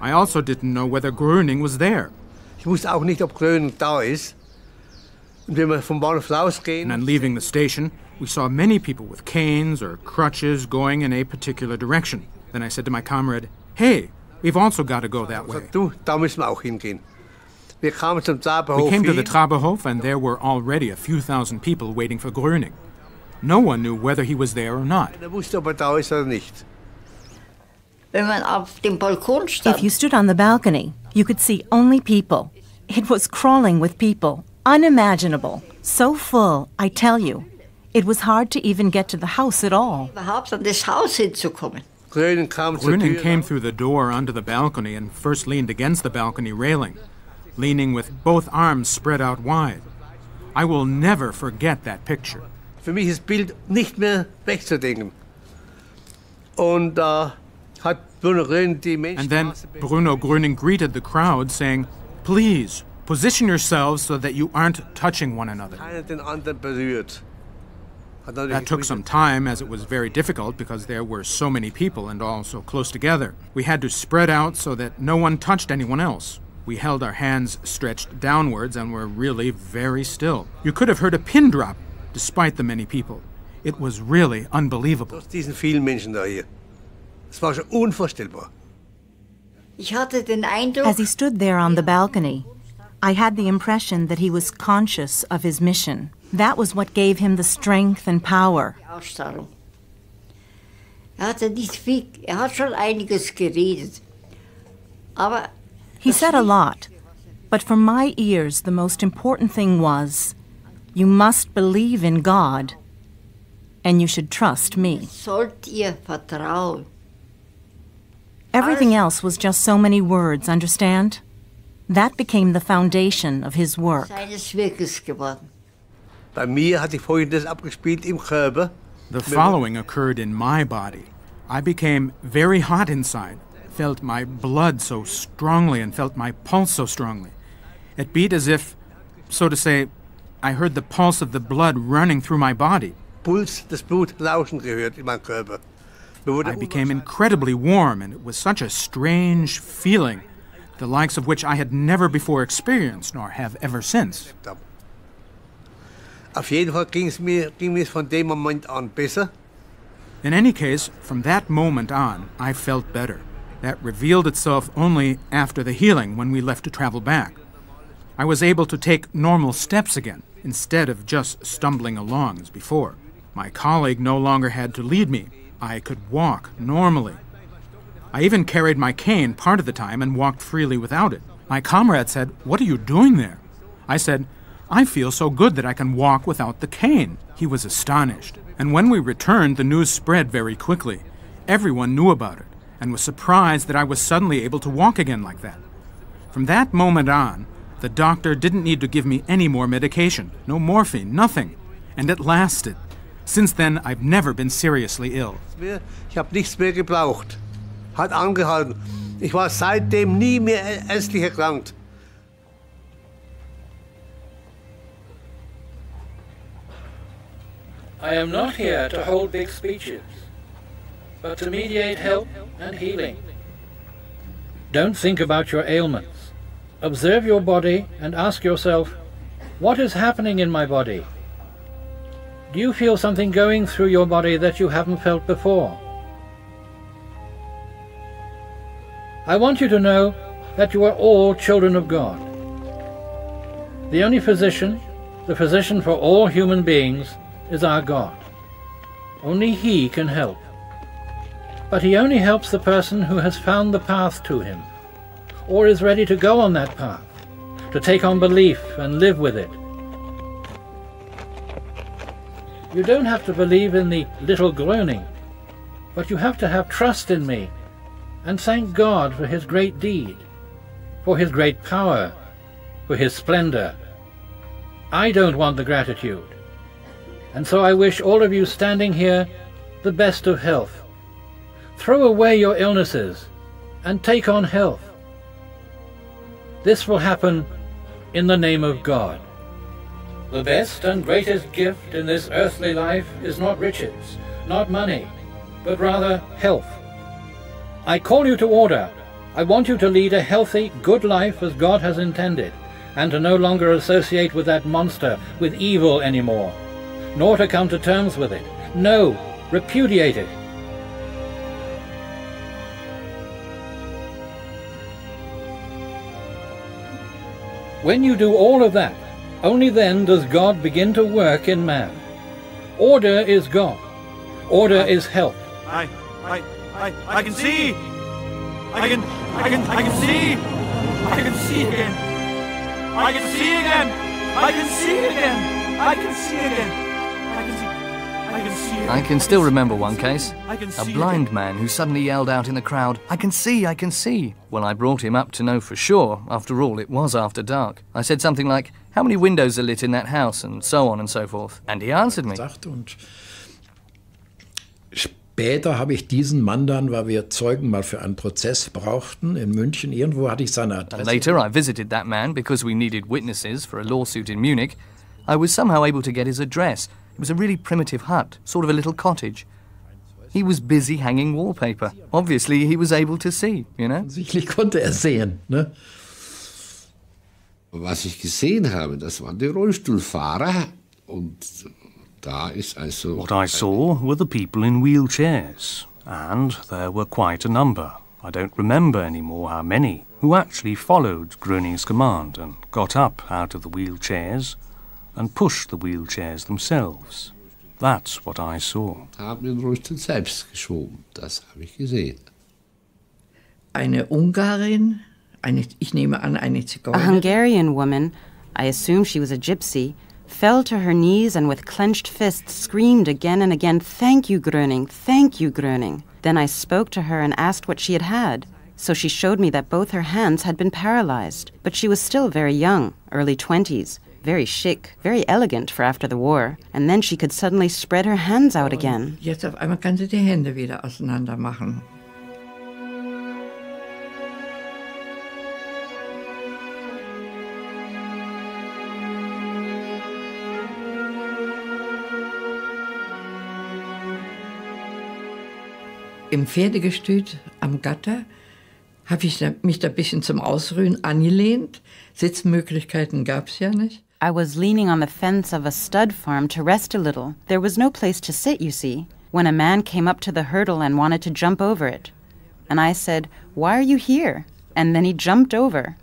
I also didn't know whether Gröning was there. Ich wusste auch nicht, ob Gröning da ist. Und wenn wir vom Bahnhof rausgehen, And on leaving the station, we saw many people with canes or crutches going in a particular direction. Then I said to my comrade, Hey, we've also got to go that way. Du, da müssen wir auch hingehen. Wir kamen zum We came to the. Traberhof, and there were already a few thousand people waiting for Gröning. No one knew whether he was there or not. Er wusste, ob da ist oder nicht. Wenn man auf dem Balkon stand, If you stood on the balcony, you could see only people. It was crawling with people. Unimaginable. So full, I tell you. It was hard to even get to the house at all. überhaupt an das Haus hinzukommen. Gröning kam zur Gröning Tür. came through the door onto the balcony and first leaned against the balcony railing, leaning with both arms spread out wide. I will never forget that picture. Für mich ist Bild nicht mehr wegzudenken. Und da hat Bruno Gröning die Menschen And then Bruno Gröning greeted the crowd, saying, Please, position yourselves so that you aren't touching one another. keiner den anderen berührt. Hat natürlich That took some time as it was very difficult because there were so many people and all so close together. We had to spread out so that no one touched anyone else. We held our hands stretched downwards and were really very still. You could have heard a pin drop despite the many people. It was really unbelievable. Aus diesen vielen Menschen da hier. Das war schon unvorstellbar. Ich hatte den Eindruck, As he stood there on the balcony, I had the impression that he was conscious of his mission. That was what gave him the strength and power. Er hatte nicht viel, er hat schon einiges geredet. Aber He said a lot, but for my ears, the most important thing was you must believe in God and you should trust me. sollt ihr vertrauen. Everything else was just so many words, understand? That became the foundation of his work. Seines Wirkens geworden. Bei mir hat sich Folgendes abgespielt im Körper. The following occurred in my body. I became very hot inside, felt my blood so strongly, and felt my pulse so strongly. It beat as if, so to say, I heard the pulse of the blood running through my body. Puls, das Blut lauschen gehört in meinem Körper. I became incredibly warm, and it was such a strange feeling, the likes of which I had never before experienced, nor have ever since. Auf jeden Fall ging es mir, ging mir von dem Moment an besser. In any case, from that moment on, I felt better. That revealed itself only after the healing when we left to travel back. I was able to take normal steps again, instead of just stumbling along as before. My colleague no longer had to lead me. I could walk normally. I even carried my cane part of the time and walked freely without it. My comrade said, What are you doing there? I said, I feel so good that I can walk without the cane. He was astonished. And when we returned, the news spread very quickly. Everyone knew about it and was surprised that I was suddenly able to walk again like that. From that moment on, the doctor didn't need to give me any more medication, no morphine, nothing. And it lasted. Since then, I've never been seriously ill. Ich habe nichts mehr gebraucht. Hat angehalten. Ich war seitdem nie mehr ärztlich erkrankt. I am not here to hold big speeches, but to mediate help and healing. Don't think about your ailments. Observe your body and ask yourself, what is happening in my body? Do you feel something going through your body that you haven't felt before? I want you to know that you are all children of God. The only physician, the physician for all human beings, is our God. Only He can help. But He only helps the person who has found the path to Him, or is ready to go on that path, to take on belief and live with it. You don't have to believe in the little Gröning, but you have to have trust in me and thank God for His great deed, for His great power, for His splendor. I don't want the gratitude. And so I wish all of you standing here the best of health. Throw away your illnesses and take on health. This will happen in the name of God. The best and greatest gift in this earthly life is not riches, not money, but rather health. I call you to order. I want you to lead a healthy, good life as God has intended, and to no longer associate with that monster, with evil anymore, nor to come to terms with it. No, repudiate it. When you do all of that, only then does God begin to work in man. Order is God. Order is health. I, I, I, I can see. I can, I can, I can see. I can see again. I can see again. I can see again. I can see again. I can still remember one case. A blind man who suddenly yelled out in the crowd, I can see, I can see. Well, I brought him up to know for sure. After all, it was after dark. I said something like, How many windows are lit in that house? and so on and so forth. And he answered me. Später habe ich diesen Mann dann, weil wir Zeugen mal für einen Prozess brauchten in München, irgendwo hatte ich seine Adresse. And later I visited that man because we needed witnesses for a lawsuit in Munich. I was somehow able to get his address. It was a really primitive hut, sort of a little cottage. He was busy hanging wallpaper. Obviously, he was able to see, you know? Offensichtlich konnte er sehen, ne? Was ich gesehen habe, das waren die Rollstuhlfahrer und da ist also What I saw were the people in wheelchairs, and there were quite a number. I don't remember anymore how many who actually followed Gröning's command and got up out of the wheelchairs and push the wheelchairs themselves. That's what I saw. haben den Rollstuhl selbst geschoben. Das habe ich gesehen. Eine Ungarin, eine, ich nehme an, eine A Hungarian woman, I assume she was a gypsy, fell to her knees and with clenched fists screamed again and again, Thank you, Gröning, thank you, Gröning. Then I spoke to her and asked what she had had. So she showed me that both her hands had been paralyzed, but she was still very young, early 20s, very chic, very elegant for after the war, and then she could suddenly spread her hands out again. Jetzt auf einmal kann sie die Hände wieder auseinander machen. Im Pferdegestüt am Gatter habe ich mich da ein bisschen zum Ausruhen angelehnt. Sitzmöglichkeiten gab es ja nicht. I was leaning on the fence of a stud farm to rest a little. There was no place to sit, you see, when a man came up to the hurdle and wanted to jump over it. And I said, Why are you here? And then he jumped over.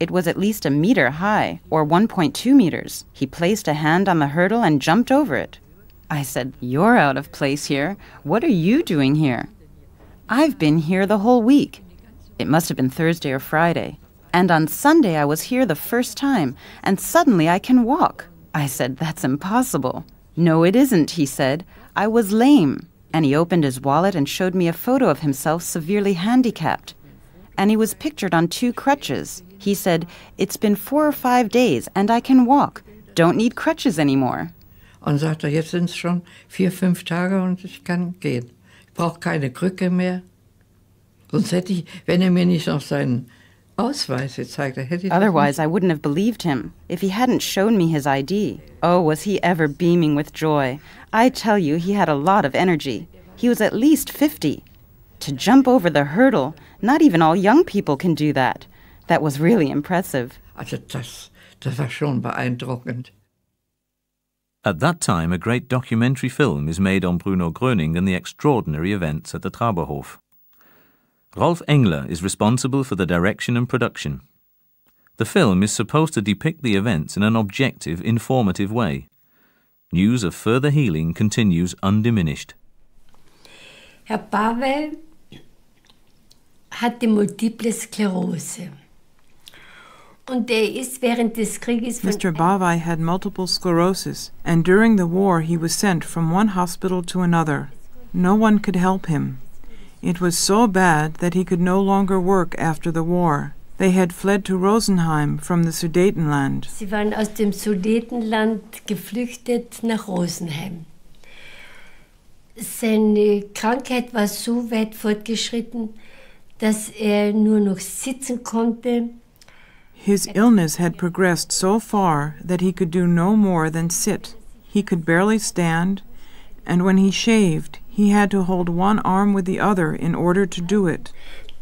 It was at least a meter high, or 1.2 meters. He placed a hand on the hurdle and jumped over it. I said, You're out of place here. What are you doing here? I've been here the whole week. It must have been Thursday or Friday. And on Sunday I was here the first time, and suddenly I can walk. I said, That's impossible. No, it isn't, he said. I was lame. And he opened his wallet and showed me a photo of himself severely handicapped. And he was pictured on two crutches. He said, It's been four or five days, and I can walk. Don't need crutches anymore. Und sagt er, jetzt sind es schon vier, fünf Tage und ich kann gehen. Ich brauche keine Krücke mehr. Sonst hätte ich, wenn er mir nicht noch seinen Ausweis gezeigt hätte, er, hätte ich Otherwise, I wouldn't have believed him if he hadn't shown me his ID. Oh, was he ever beaming with joy! I tell you, he had a lot of energy. He was at least 50. To jump over the hurdle, not even all young people can do that. That was really impressive. Also das, das war schon beeindruckend. At that time, a great documentary film is made on Bruno Gröning and the extraordinary events at the Traberhof. Rolf Engler is responsible for the direction and production. The film is supposed to depict the events in an objective, informative way. News of further healing continues undiminished. Herr Pavel hatte multiple Sklerose. Und er ist während des Krieges Mr. Bavai had multiple sclerosis, and during the war he was sent from one hospital to another. No one could help him. It was so bad that he could no longer work after the war. They had fled to Rosenheim from the Sudetenland. Sie waren aus dem Sudetenland geflüchtet nach Rosenheim. Seine Krankheit war so weit fortgeschritten, dass er nur noch sitzen konnte. His illness had progressed so far that he could do no more than sit. He could barely stand, and when he shaved, he had to hold one arm with the other in order to do it.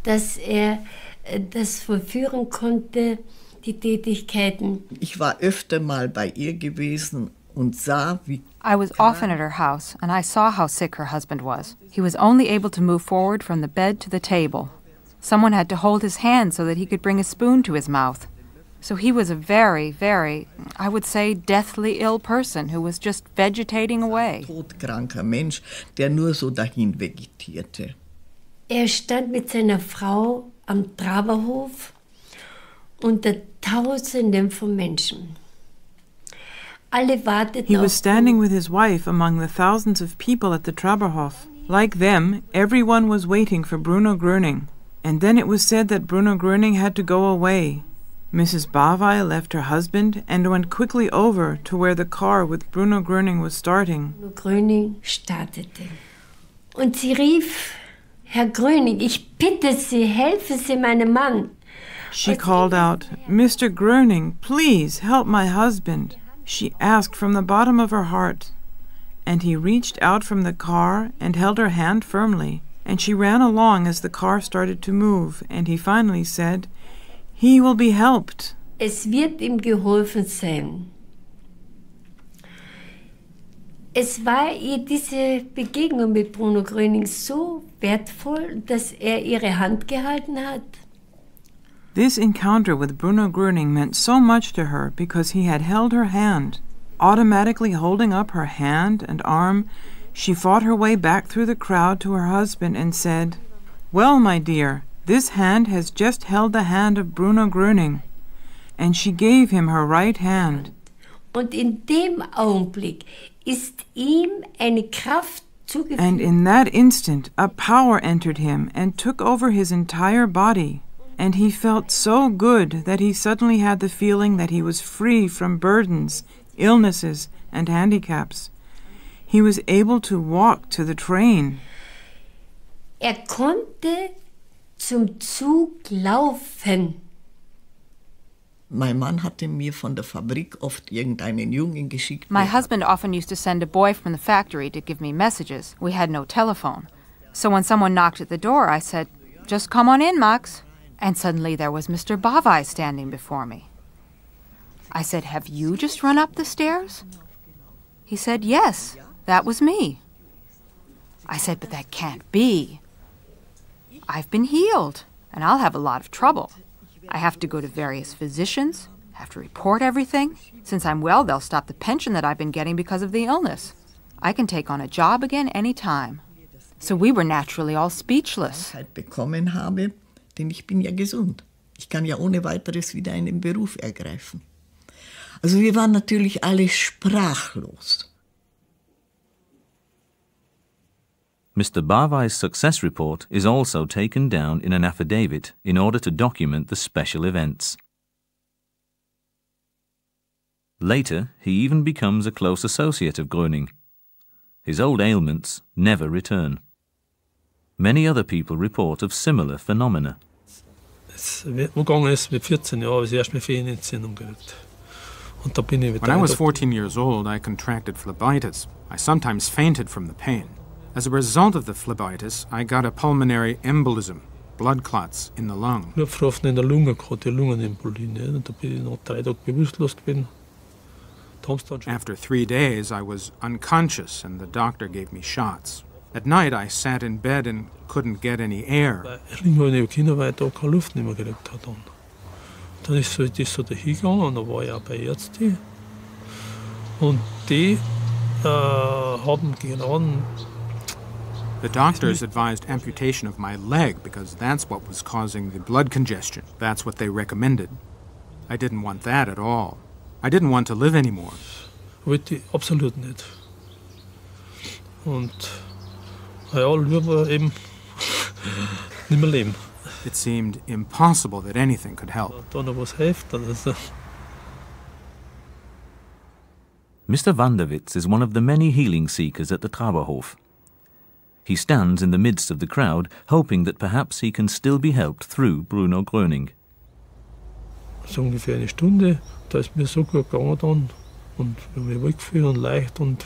dass er äh, das vollführen konnte, die Tätigkeiten. Ich war öfter mal bei ihr gewesen und sah, wie I was often at her house, and I saw how sick her husband was. He was only able to move forward from the bed to the table. Someone had to hold his hand so that he could bring a spoon to his mouth. So he was a very, very, I would say, deathly ill person who was just vegetating away. Todkranker Mensch, der nur so dahin vegetierte. Er stand mit seiner Frau am Traberhof unter Tausenden von Menschen. Alle warteten He was auf standing with his wife among the thousands of people at the Traberhof. Like them, everyone was waiting for Bruno Gröning. And then it was said that Bruno Gröning had to go away. Mrs. Bavai left her husband and went quickly over to where the car with Bruno Gröning was starting. Bruno Gröning startete. Und sie rief, Herr Gröning, ich bitte Sie, helfen Sie meinem Mann. She called out, Mr. Gröning, please help my husband. She asked from the bottom of her heart. And he reached out from the car and held her hand firmly. And she ran along as the car started to move. And he finally said, He will be helped. Es wird ihm geholfen sein. Es war ihr diese Begegnung mit Bruno Gröning so wertvoll, dass er ihre Hand gehalten hat. This encounter with Bruno Gröning meant so much to her because he had held her hand. Automatically holding up her hand and arm, she fought her way back through the crowd to her husband and said, Well, my dear, this hand has just held the hand of Bruno Gröning. And she gave him her right hand. Und in dem Augenblick ist ihm eine Kraft zugefügt. And in that instant, a power entered him and took over his entire body. And he felt so good that he suddenly had the feeling that he was free from burdens, illnesses, and handicaps. He was able to walk to the train. Er konnte zum Zug laufen. Mein Mann hatte mir von der Fabrik oft irgendeinen Jungen geschickt. My husband often used to send a boy from the factory to give me messages. We had no telephone. So when someone knocked at the door, I said, Just come on in, Max. And suddenly there was Mr. Bavai standing before me. I said, Have you just run up the stairs? He said, Yes, that was me. I said, But that can't be. I've been healed, and I'll have a lot of trouble. I have to go to various physicians, have to report everything. Since I'm well, they'll stop the pension that I've been getting because of the illness. I can take on a job again any time. So we were naturally all speechless. denn ich bin ja gesund. Ich kann ja ohne weiteres wieder einen Beruf ergreifen. Also wir waren natürlich alle sprachlos. Mr. Bavai's success report is also taken down in an affidavit in order to document the special events. Later, he even becomes a close associate of Gröning. His old ailments never return. Many other people report of similar phenomena. Umgegangen ist mit 14 Jahren, habe ich erst mit Ferienentzündung gekriegt. Und da bin ich When I was 14 years old, I contracted phlebitis. I sometimes fainted from the pain. As a result of the phlebitis, I got a pulmonary embolism, blood clots in the lung. Nur in der Lunge gehabt, die Lungenembolie. Ne? Da bin ich noch drei Tage bewusstlos gewesen. After three days, I was unconscious and the doctor gave me shots. At night, I sat in bed and couldn't get any air. Irgendwo in den Kindern, weil ich da keine Luft nicht mehr gekriegt habe. Dann, dann ist so, das so dahin und da war ich auch bei Ärzten. Und die äh, haben genau The doctors advised amputation of my leg because that's what was causing the blood congestion. That's what they recommended. I didn't want that at all. I didn't want to live anymore. With the, absolut nicht. Und ja, lieber eben nicht mehr leben. It seemed impossible that anything could help. Da noch was hilft, uh, Mr. Wanderwitz is one of the many healing seekers at the Traberhof. He stands in the midst of the crowd, hoping that perhaps he can still be helped through Bruno Gröning. So ungefähr eine Stunde, da ist mir so gut gegangen dann und ich habe mich wohlgefühlt und leicht und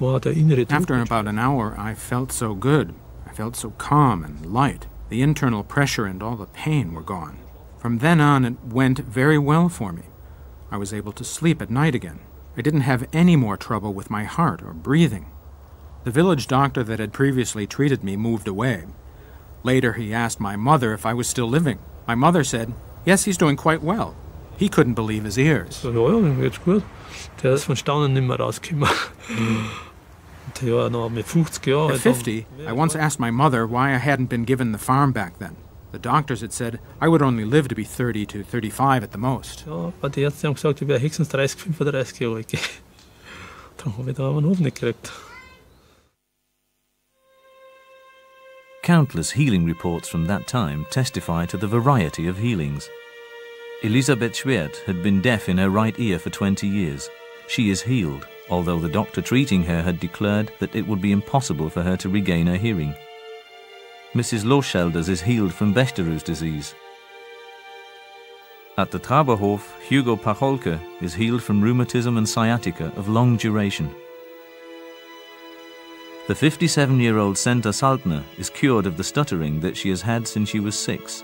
war der innere After about an hour, I felt so good. I felt so calm and light. The internal pressure and all the pain were gone. From then on, it went very well for me. I was able to sleep at night again. I didn't have any more trouble with my heart or breathing. The village doctor that had previously treated me moved away. Later, he asked my mother if I was still living. My mother said, Yes, he's doing quite well. He couldn't believe his ears. So, ja, geht's gut. Der ist von Staunen nicht mehr rausgekommen. Der war noch 50 At mm. 50, I once asked my mother why I hadn't been given the farm back then. The doctors had said I would only live to be 30 to 35 at the most. Ja, aber die Ärzte haben gesagt, ich wäre höchstens 30, 35 Jahre alt. Dann habe ich da einen Hof nicht gekriegt. Countless healing reports from that time testify to the variety of healings. Elisabeth Schwert had been deaf in her right ear for 20 years. She is healed, although the doctor treating her had declared that it would be impossible for her to regain her hearing. Mrs. Loschelders is healed from Bechterew's disease. At the Traberhof, Hugo Pacholke is healed from rheumatism and sciatica of long duration. The 57 year old Senta Saltner is cured of the stuttering that she has had since she was six.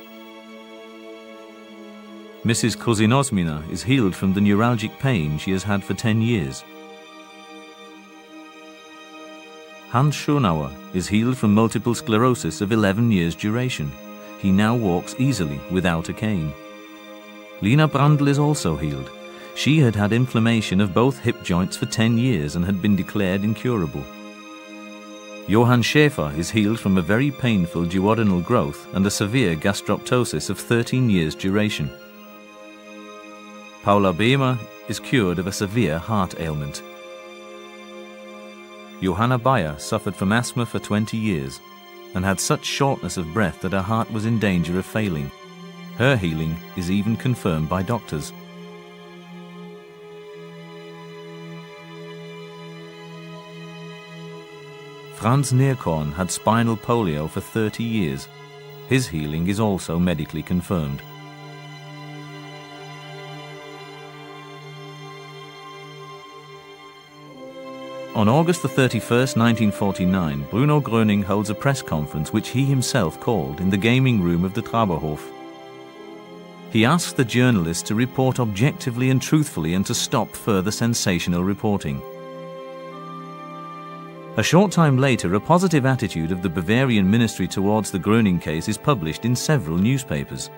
Mrs. Kozinosmina is healed from the neuralgic pain she has had for 10 years. Hans Schonauer is healed from multiple sclerosis of 11 years duration. He now walks easily without a cane. Lena Brandl is also healed. She had had inflammation of both hip joints for 10 years and had been declared incurable. Johann Schäfer is healed from a very painful duodenal growth and a severe gastroptosis of 13 years duration. Paula Behmer is cured of a severe heart ailment. Johanna Bayer suffered from asthma for 20 years and had such shortness of breath that her heart was in danger of failing. Her healing is even confirmed by doctors. Franz Neerkorn had spinal polio for 30 years. His healing is also medically confirmed. On August the 31st, 1949, Bruno Gröning holds a press conference which he himself called in the gaming room of the Traberhof. He asks the journalists to report objectively and truthfully and to stop further sensational reporting. A short time later, a positive attitude of the Bavarian ministry towards the Gröning case is published in several newspapers.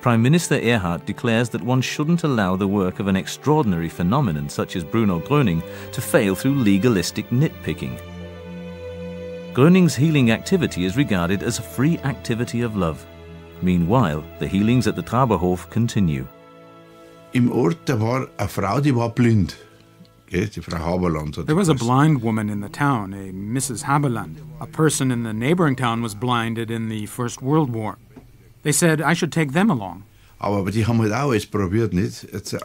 Prime Minister Ehard declares that one shouldn't allow the work of an extraordinary phenomenon such as Bruno Gröning to fail through legalistic nitpicking. Gröning's healing activity is regarded as a free activity of love. Meanwhile, the healings at the Traberhof continue. Im Ort da war eine Frau, die war blind. There was a blind woman in the town, a Mrs. Haberland. A person in the neighboring town was blinded in the First World War. They said I should take them along. Aber, die haben halt auch alles probiert, nicht? Jetzt, äh,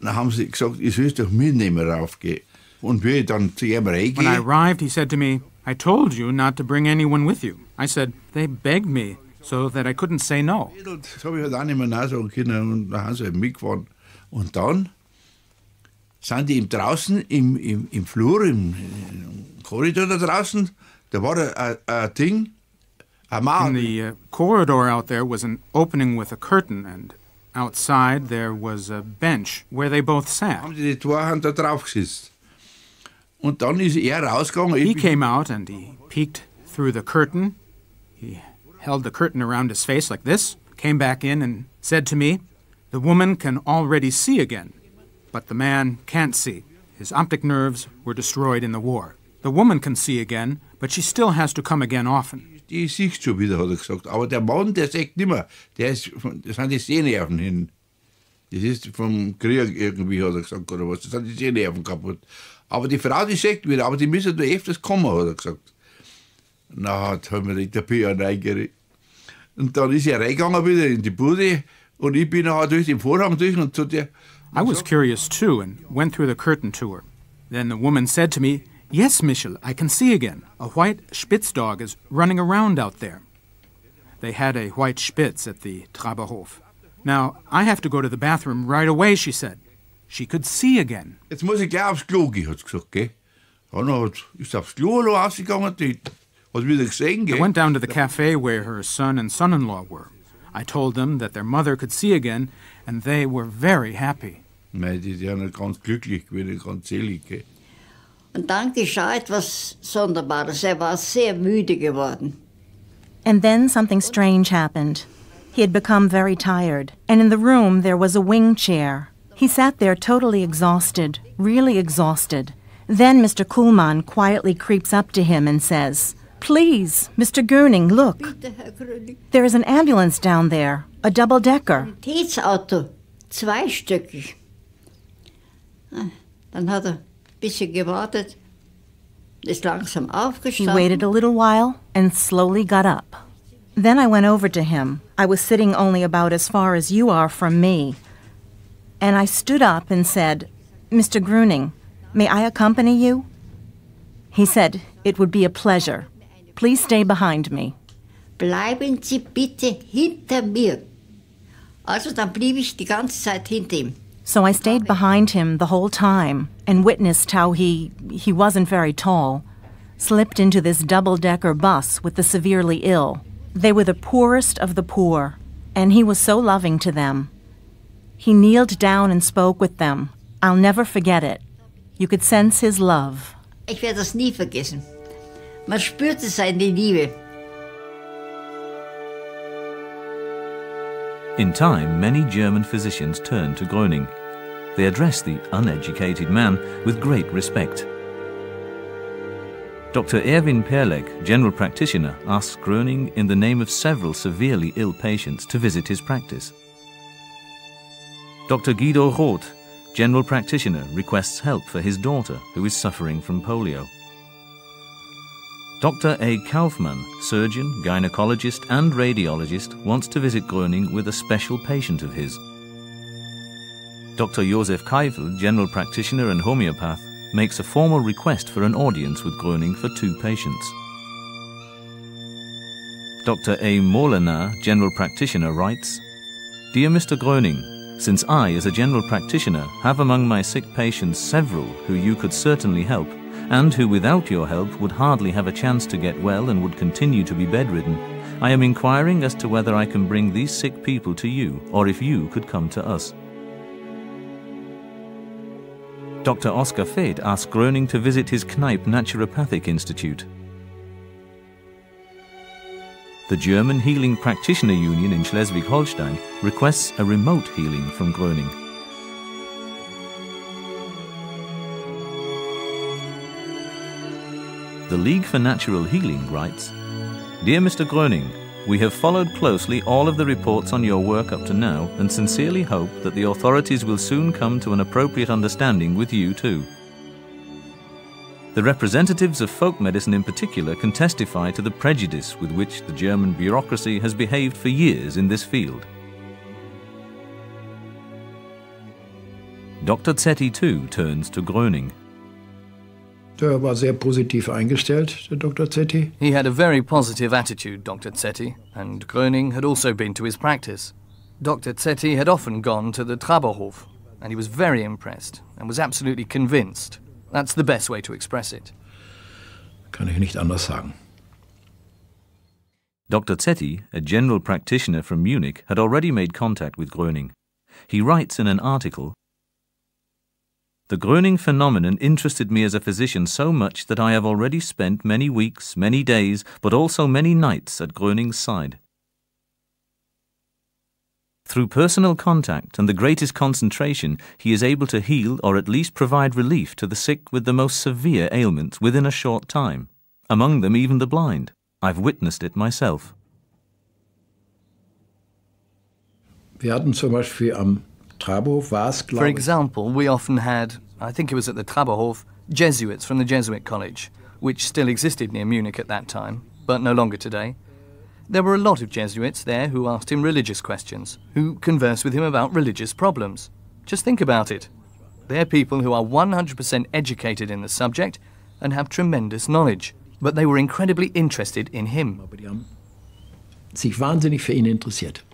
dann haben sie gesagt, ich soll doch mitnehmen raufgehen. Und wie ich dann zu ihm When I arrived, he said to me, I told you not to bring anyone with you. I said, They begged me so that I couldn't say no. das habe ich halt auch nicht mehr nachsagen können und dann haben sie halt mitgefahren. Und dann sind die im draußen im, im, im Flur, im, im Korridor da draußen, da war ein, Ding, ein. In the uh, corridor out there was an opening with a curtain, and outside there was a bench where they both sat. haben die zwei Hand da drauf gesetzt. Und dann ist er rausgegangen. He came out and he peeked through the curtain. He held the curtain around his face like this, came back in, and said to me, The woman can already see again, but the man can't see. His optic nerves were destroyed in the war. The woman can see again, but she still has to come again often. Die siehst schon wieder, hat er gesagt. Aber der Mann, der sieht nicht mehr. Der ist, das sind die Sehnerven hin. Das ist vom Krieg irgendwie, hat er gesagt, oder was. Das sind die Sehnerven kaputt. Aber die Frau, die sieht wieder, aber die müssen da öfters kommen, hat er gesagt. Na, hat haben wir der Pia. Und dann ist er reingegangen wieder in die Bude und ich bin nachher durch den Vorhang durch und zu der, I was curious too and went through the curtain to her. Then the woman said to me, Yes, Michel, I can see again. A white Spitz dog is running around out there. They had a white Spitz at the Traberhof. Now, I have to go to the bathroom right away, she said. She could see again. jetzt muss ich gleich aufs Klo gehen, hat sie gesagt, gell. Oh, dann hat, ist aufs Klo rausgegangen, die hat wieder gesehen, I went down to the cafe where her son and son in law were. I told them that their mother could see again, and they were very happy. Nein, die sind ja ganz glücklich gewesen, ganz selig. Und dann geschah etwas Sonderbares. Er war sehr müde geworden. And then something strange happened. He had become very tired, and in the room there was a wing chair. He sat there totally exhausted, really exhausted. Then Mr. Kuhlmann quietly creeps up to him and says, Please, Mr. Gröning, look. There is an ambulance down there, a double decker. Auto, zweistöckig. Dann hat er ein bisschen gewartet, ist langsam He aufgestanden. waited a little while and slowly got up. Then I went over to him. I was sitting only about as far as you are from me. And I stood up and said, Mr. Gröning, may I accompany you? He said, It would be a pleasure. Please stay behind me. Bleiben Sie bitte hinter mir. Also dann blieb ich die ganze Zeit hinter ihm. So I stayed behind him the whole time and witnessed how he, he wasn't very tall, slipped into this double decker bus with the severely ill. They were the poorest of the poor, and he was so loving to them. He kneeled down and spoke with them. I'll never forget it. You could sense his love. Ich werde das nie vergessen. Man spürte seine Liebe. In time, many German physicians turned to Gröning. They addressed the uneducated man with great respect. Dr. Erwin Perlek, general practitioner, asks Gröning in the name of several severely ill patients to visit his practice. Dr. Guido Roth, general practitioner, requests help for his daughter who is suffering from polio. Dr. A. Kaufmann, surgeon, gynecologist, and radiologist, wants to visit Gröning with a special patient of his. Dr. Josef Keifel, general practitioner and homeopath, makes a formal request for an audience with Gröning for two patients. Dr. A. Molenaar, general practitioner, writes Dear Mr. Gröning, since I, as a general practitioner, have among my sick patients several who you could certainly help, and who without your help would hardly have a chance to get well and would continue to be bedridden, I am inquiring as to whether I can bring these sick people to you, or if you could come to us. Dr. Oskar Fed asked Gröning to visit his Kneipp Naturopathic Institute. The German Healing Practitioner Union in Schleswig Holstein requests a remote healing from Gröning. The League for Natural Healing writes Dear Mr. Gröning, we have followed closely all of the reports on your work up to now and sincerely hope that the authorities will soon come to an appropriate understanding with you too. The representatives of folk medicine in particular can testify to the prejudice with which the German bureaucracy has behaved for years in this field. Dr. Zetti too turns to Gröning. Der war sehr positiv eingestellt, der Dr. Zetti. He had a very positive attitude, Dr. Zetti, and Gröning had also been to his practice. Dr. Zetti had often gone to the Traberhof, and he was very impressed and was absolutely convinced. That's the best way to express it. Kann ich nicht anders sagen. Dr. Zetti, a general practitioner from Munich, had already made contact with Gröning. He writes in an article The Gröning phenomenon interested me as a physician so much that I have already spent many weeks, many days, but also many nights at Gröning's side. Through personal contact and the greatest concentration, he is able to heal or at least provide relief to the sick with the most severe ailments within a short time, among them even the blind. I've witnessed it myself. Wir hatten zum Beispiel am For example, we often had, I think it was at the Traberhof, Jesuits from the Jesuit College, which still existed near Munich at that time, but no longer today. There were a lot of Jesuits there who asked him religious questions, who conversed with him about religious problems. Just think about it. They're people who are 100% educated in the subject and have tremendous knowledge, but they were incredibly interested in him. sich wahnsinnig für ihn interessiert.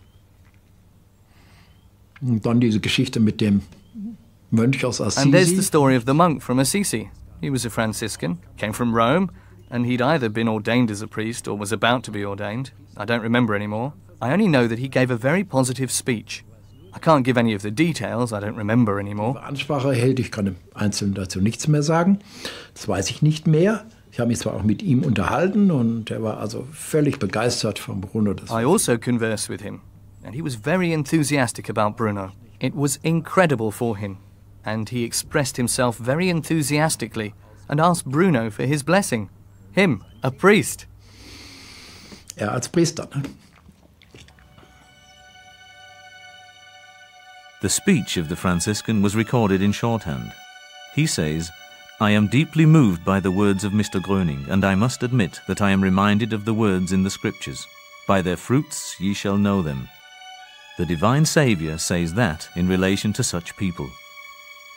Und dann diese Geschichte mit dem Mönch aus And there's the Assisi. story of the monk from Assisi. He was a Franciscan, came from Rome, and he'd either been ordained as a priest or was about to be ordained. I don't remember anymore. I only know that he gave a very positive speech. I can't give any of the details, I don't remember anymore. Ansprache hält, ich kann im Einzelnen dazu nichts mehr sagen. Das weiß ich nicht mehr. Ich habe mich zwar auch mit ihm unterhalten und er war also völlig begeistert von Bruno. I also conversed with him. And he was very enthusiastic about Bruno. It was incredible for him, and he expressed himself very enthusiastically and asked Bruno for his blessing. Him, a priest. Er als Priester. Ne? The speech of the Franciscan was recorded in shorthand. He says, I am deeply moved by the words of Mr. Gröning, and I must admit that I am reminded of the words in the Scriptures By their fruits ye shall know them. The divine Saviour says that in relation to such people,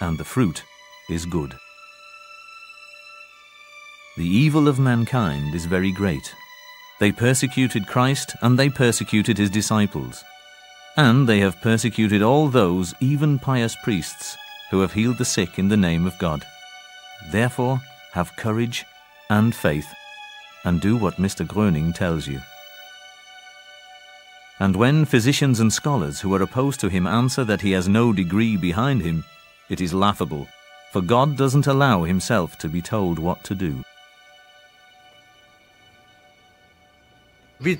and the fruit is good. The evil of mankind is very great. They persecuted Christ and they persecuted his disciples. And they have persecuted all those, even pious priests, who have healed the sick in the name of God. Therefore, have courage and faith, and do what Mr. Gröning tells you. And when physicians and scholars who are opposed to him answer that he has no degree behind him, it is laughable, for God doesn't allow himself to be told what to do. As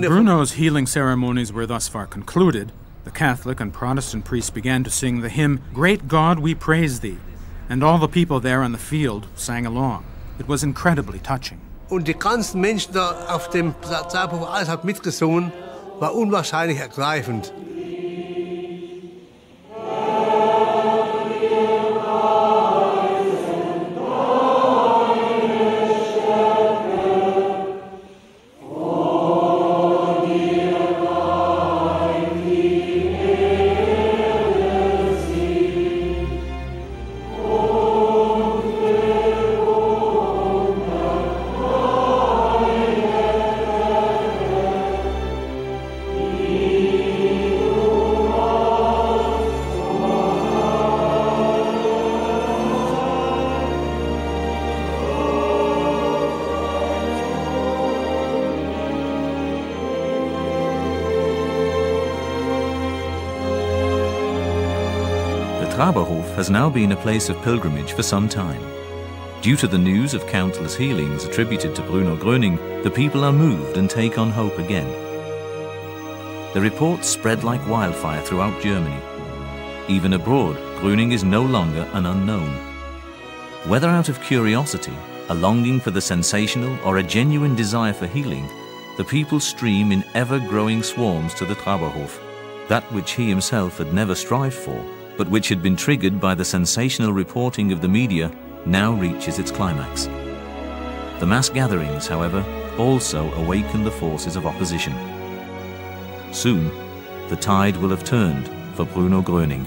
Bruno's healing ceremonies were thus far concluded, the Catholic and Protestant priests began to sing the hymn, Great God, we praise thee, and all the people there on the field sang along. It was incredibly touching. Und die ganzen Menschen da auf dem Zeitpunkt, alles hat mitgesungen, war unwahrscheinlich ergreifend. Has now been a place of pilgrimage for some time. Due to the news of countless healings attributed to Bruno Gröning, the people are moved and take on hope again. The reports spread like wildfire throughout Germany. Even abroad, Gröning is no longer an unknown. Whether out of curiosity, a longing for the sensational, or a genuine desire for healing, the people stream in ever-growing swarms to the Traberhof, that which he himself had never strived for but which had been triggered by the sensational reporting of the media, now reaches its climax. The mass gatherings, however, also awaken the forces of opposition. Soon, the tide will have turned for Bruno Gröning.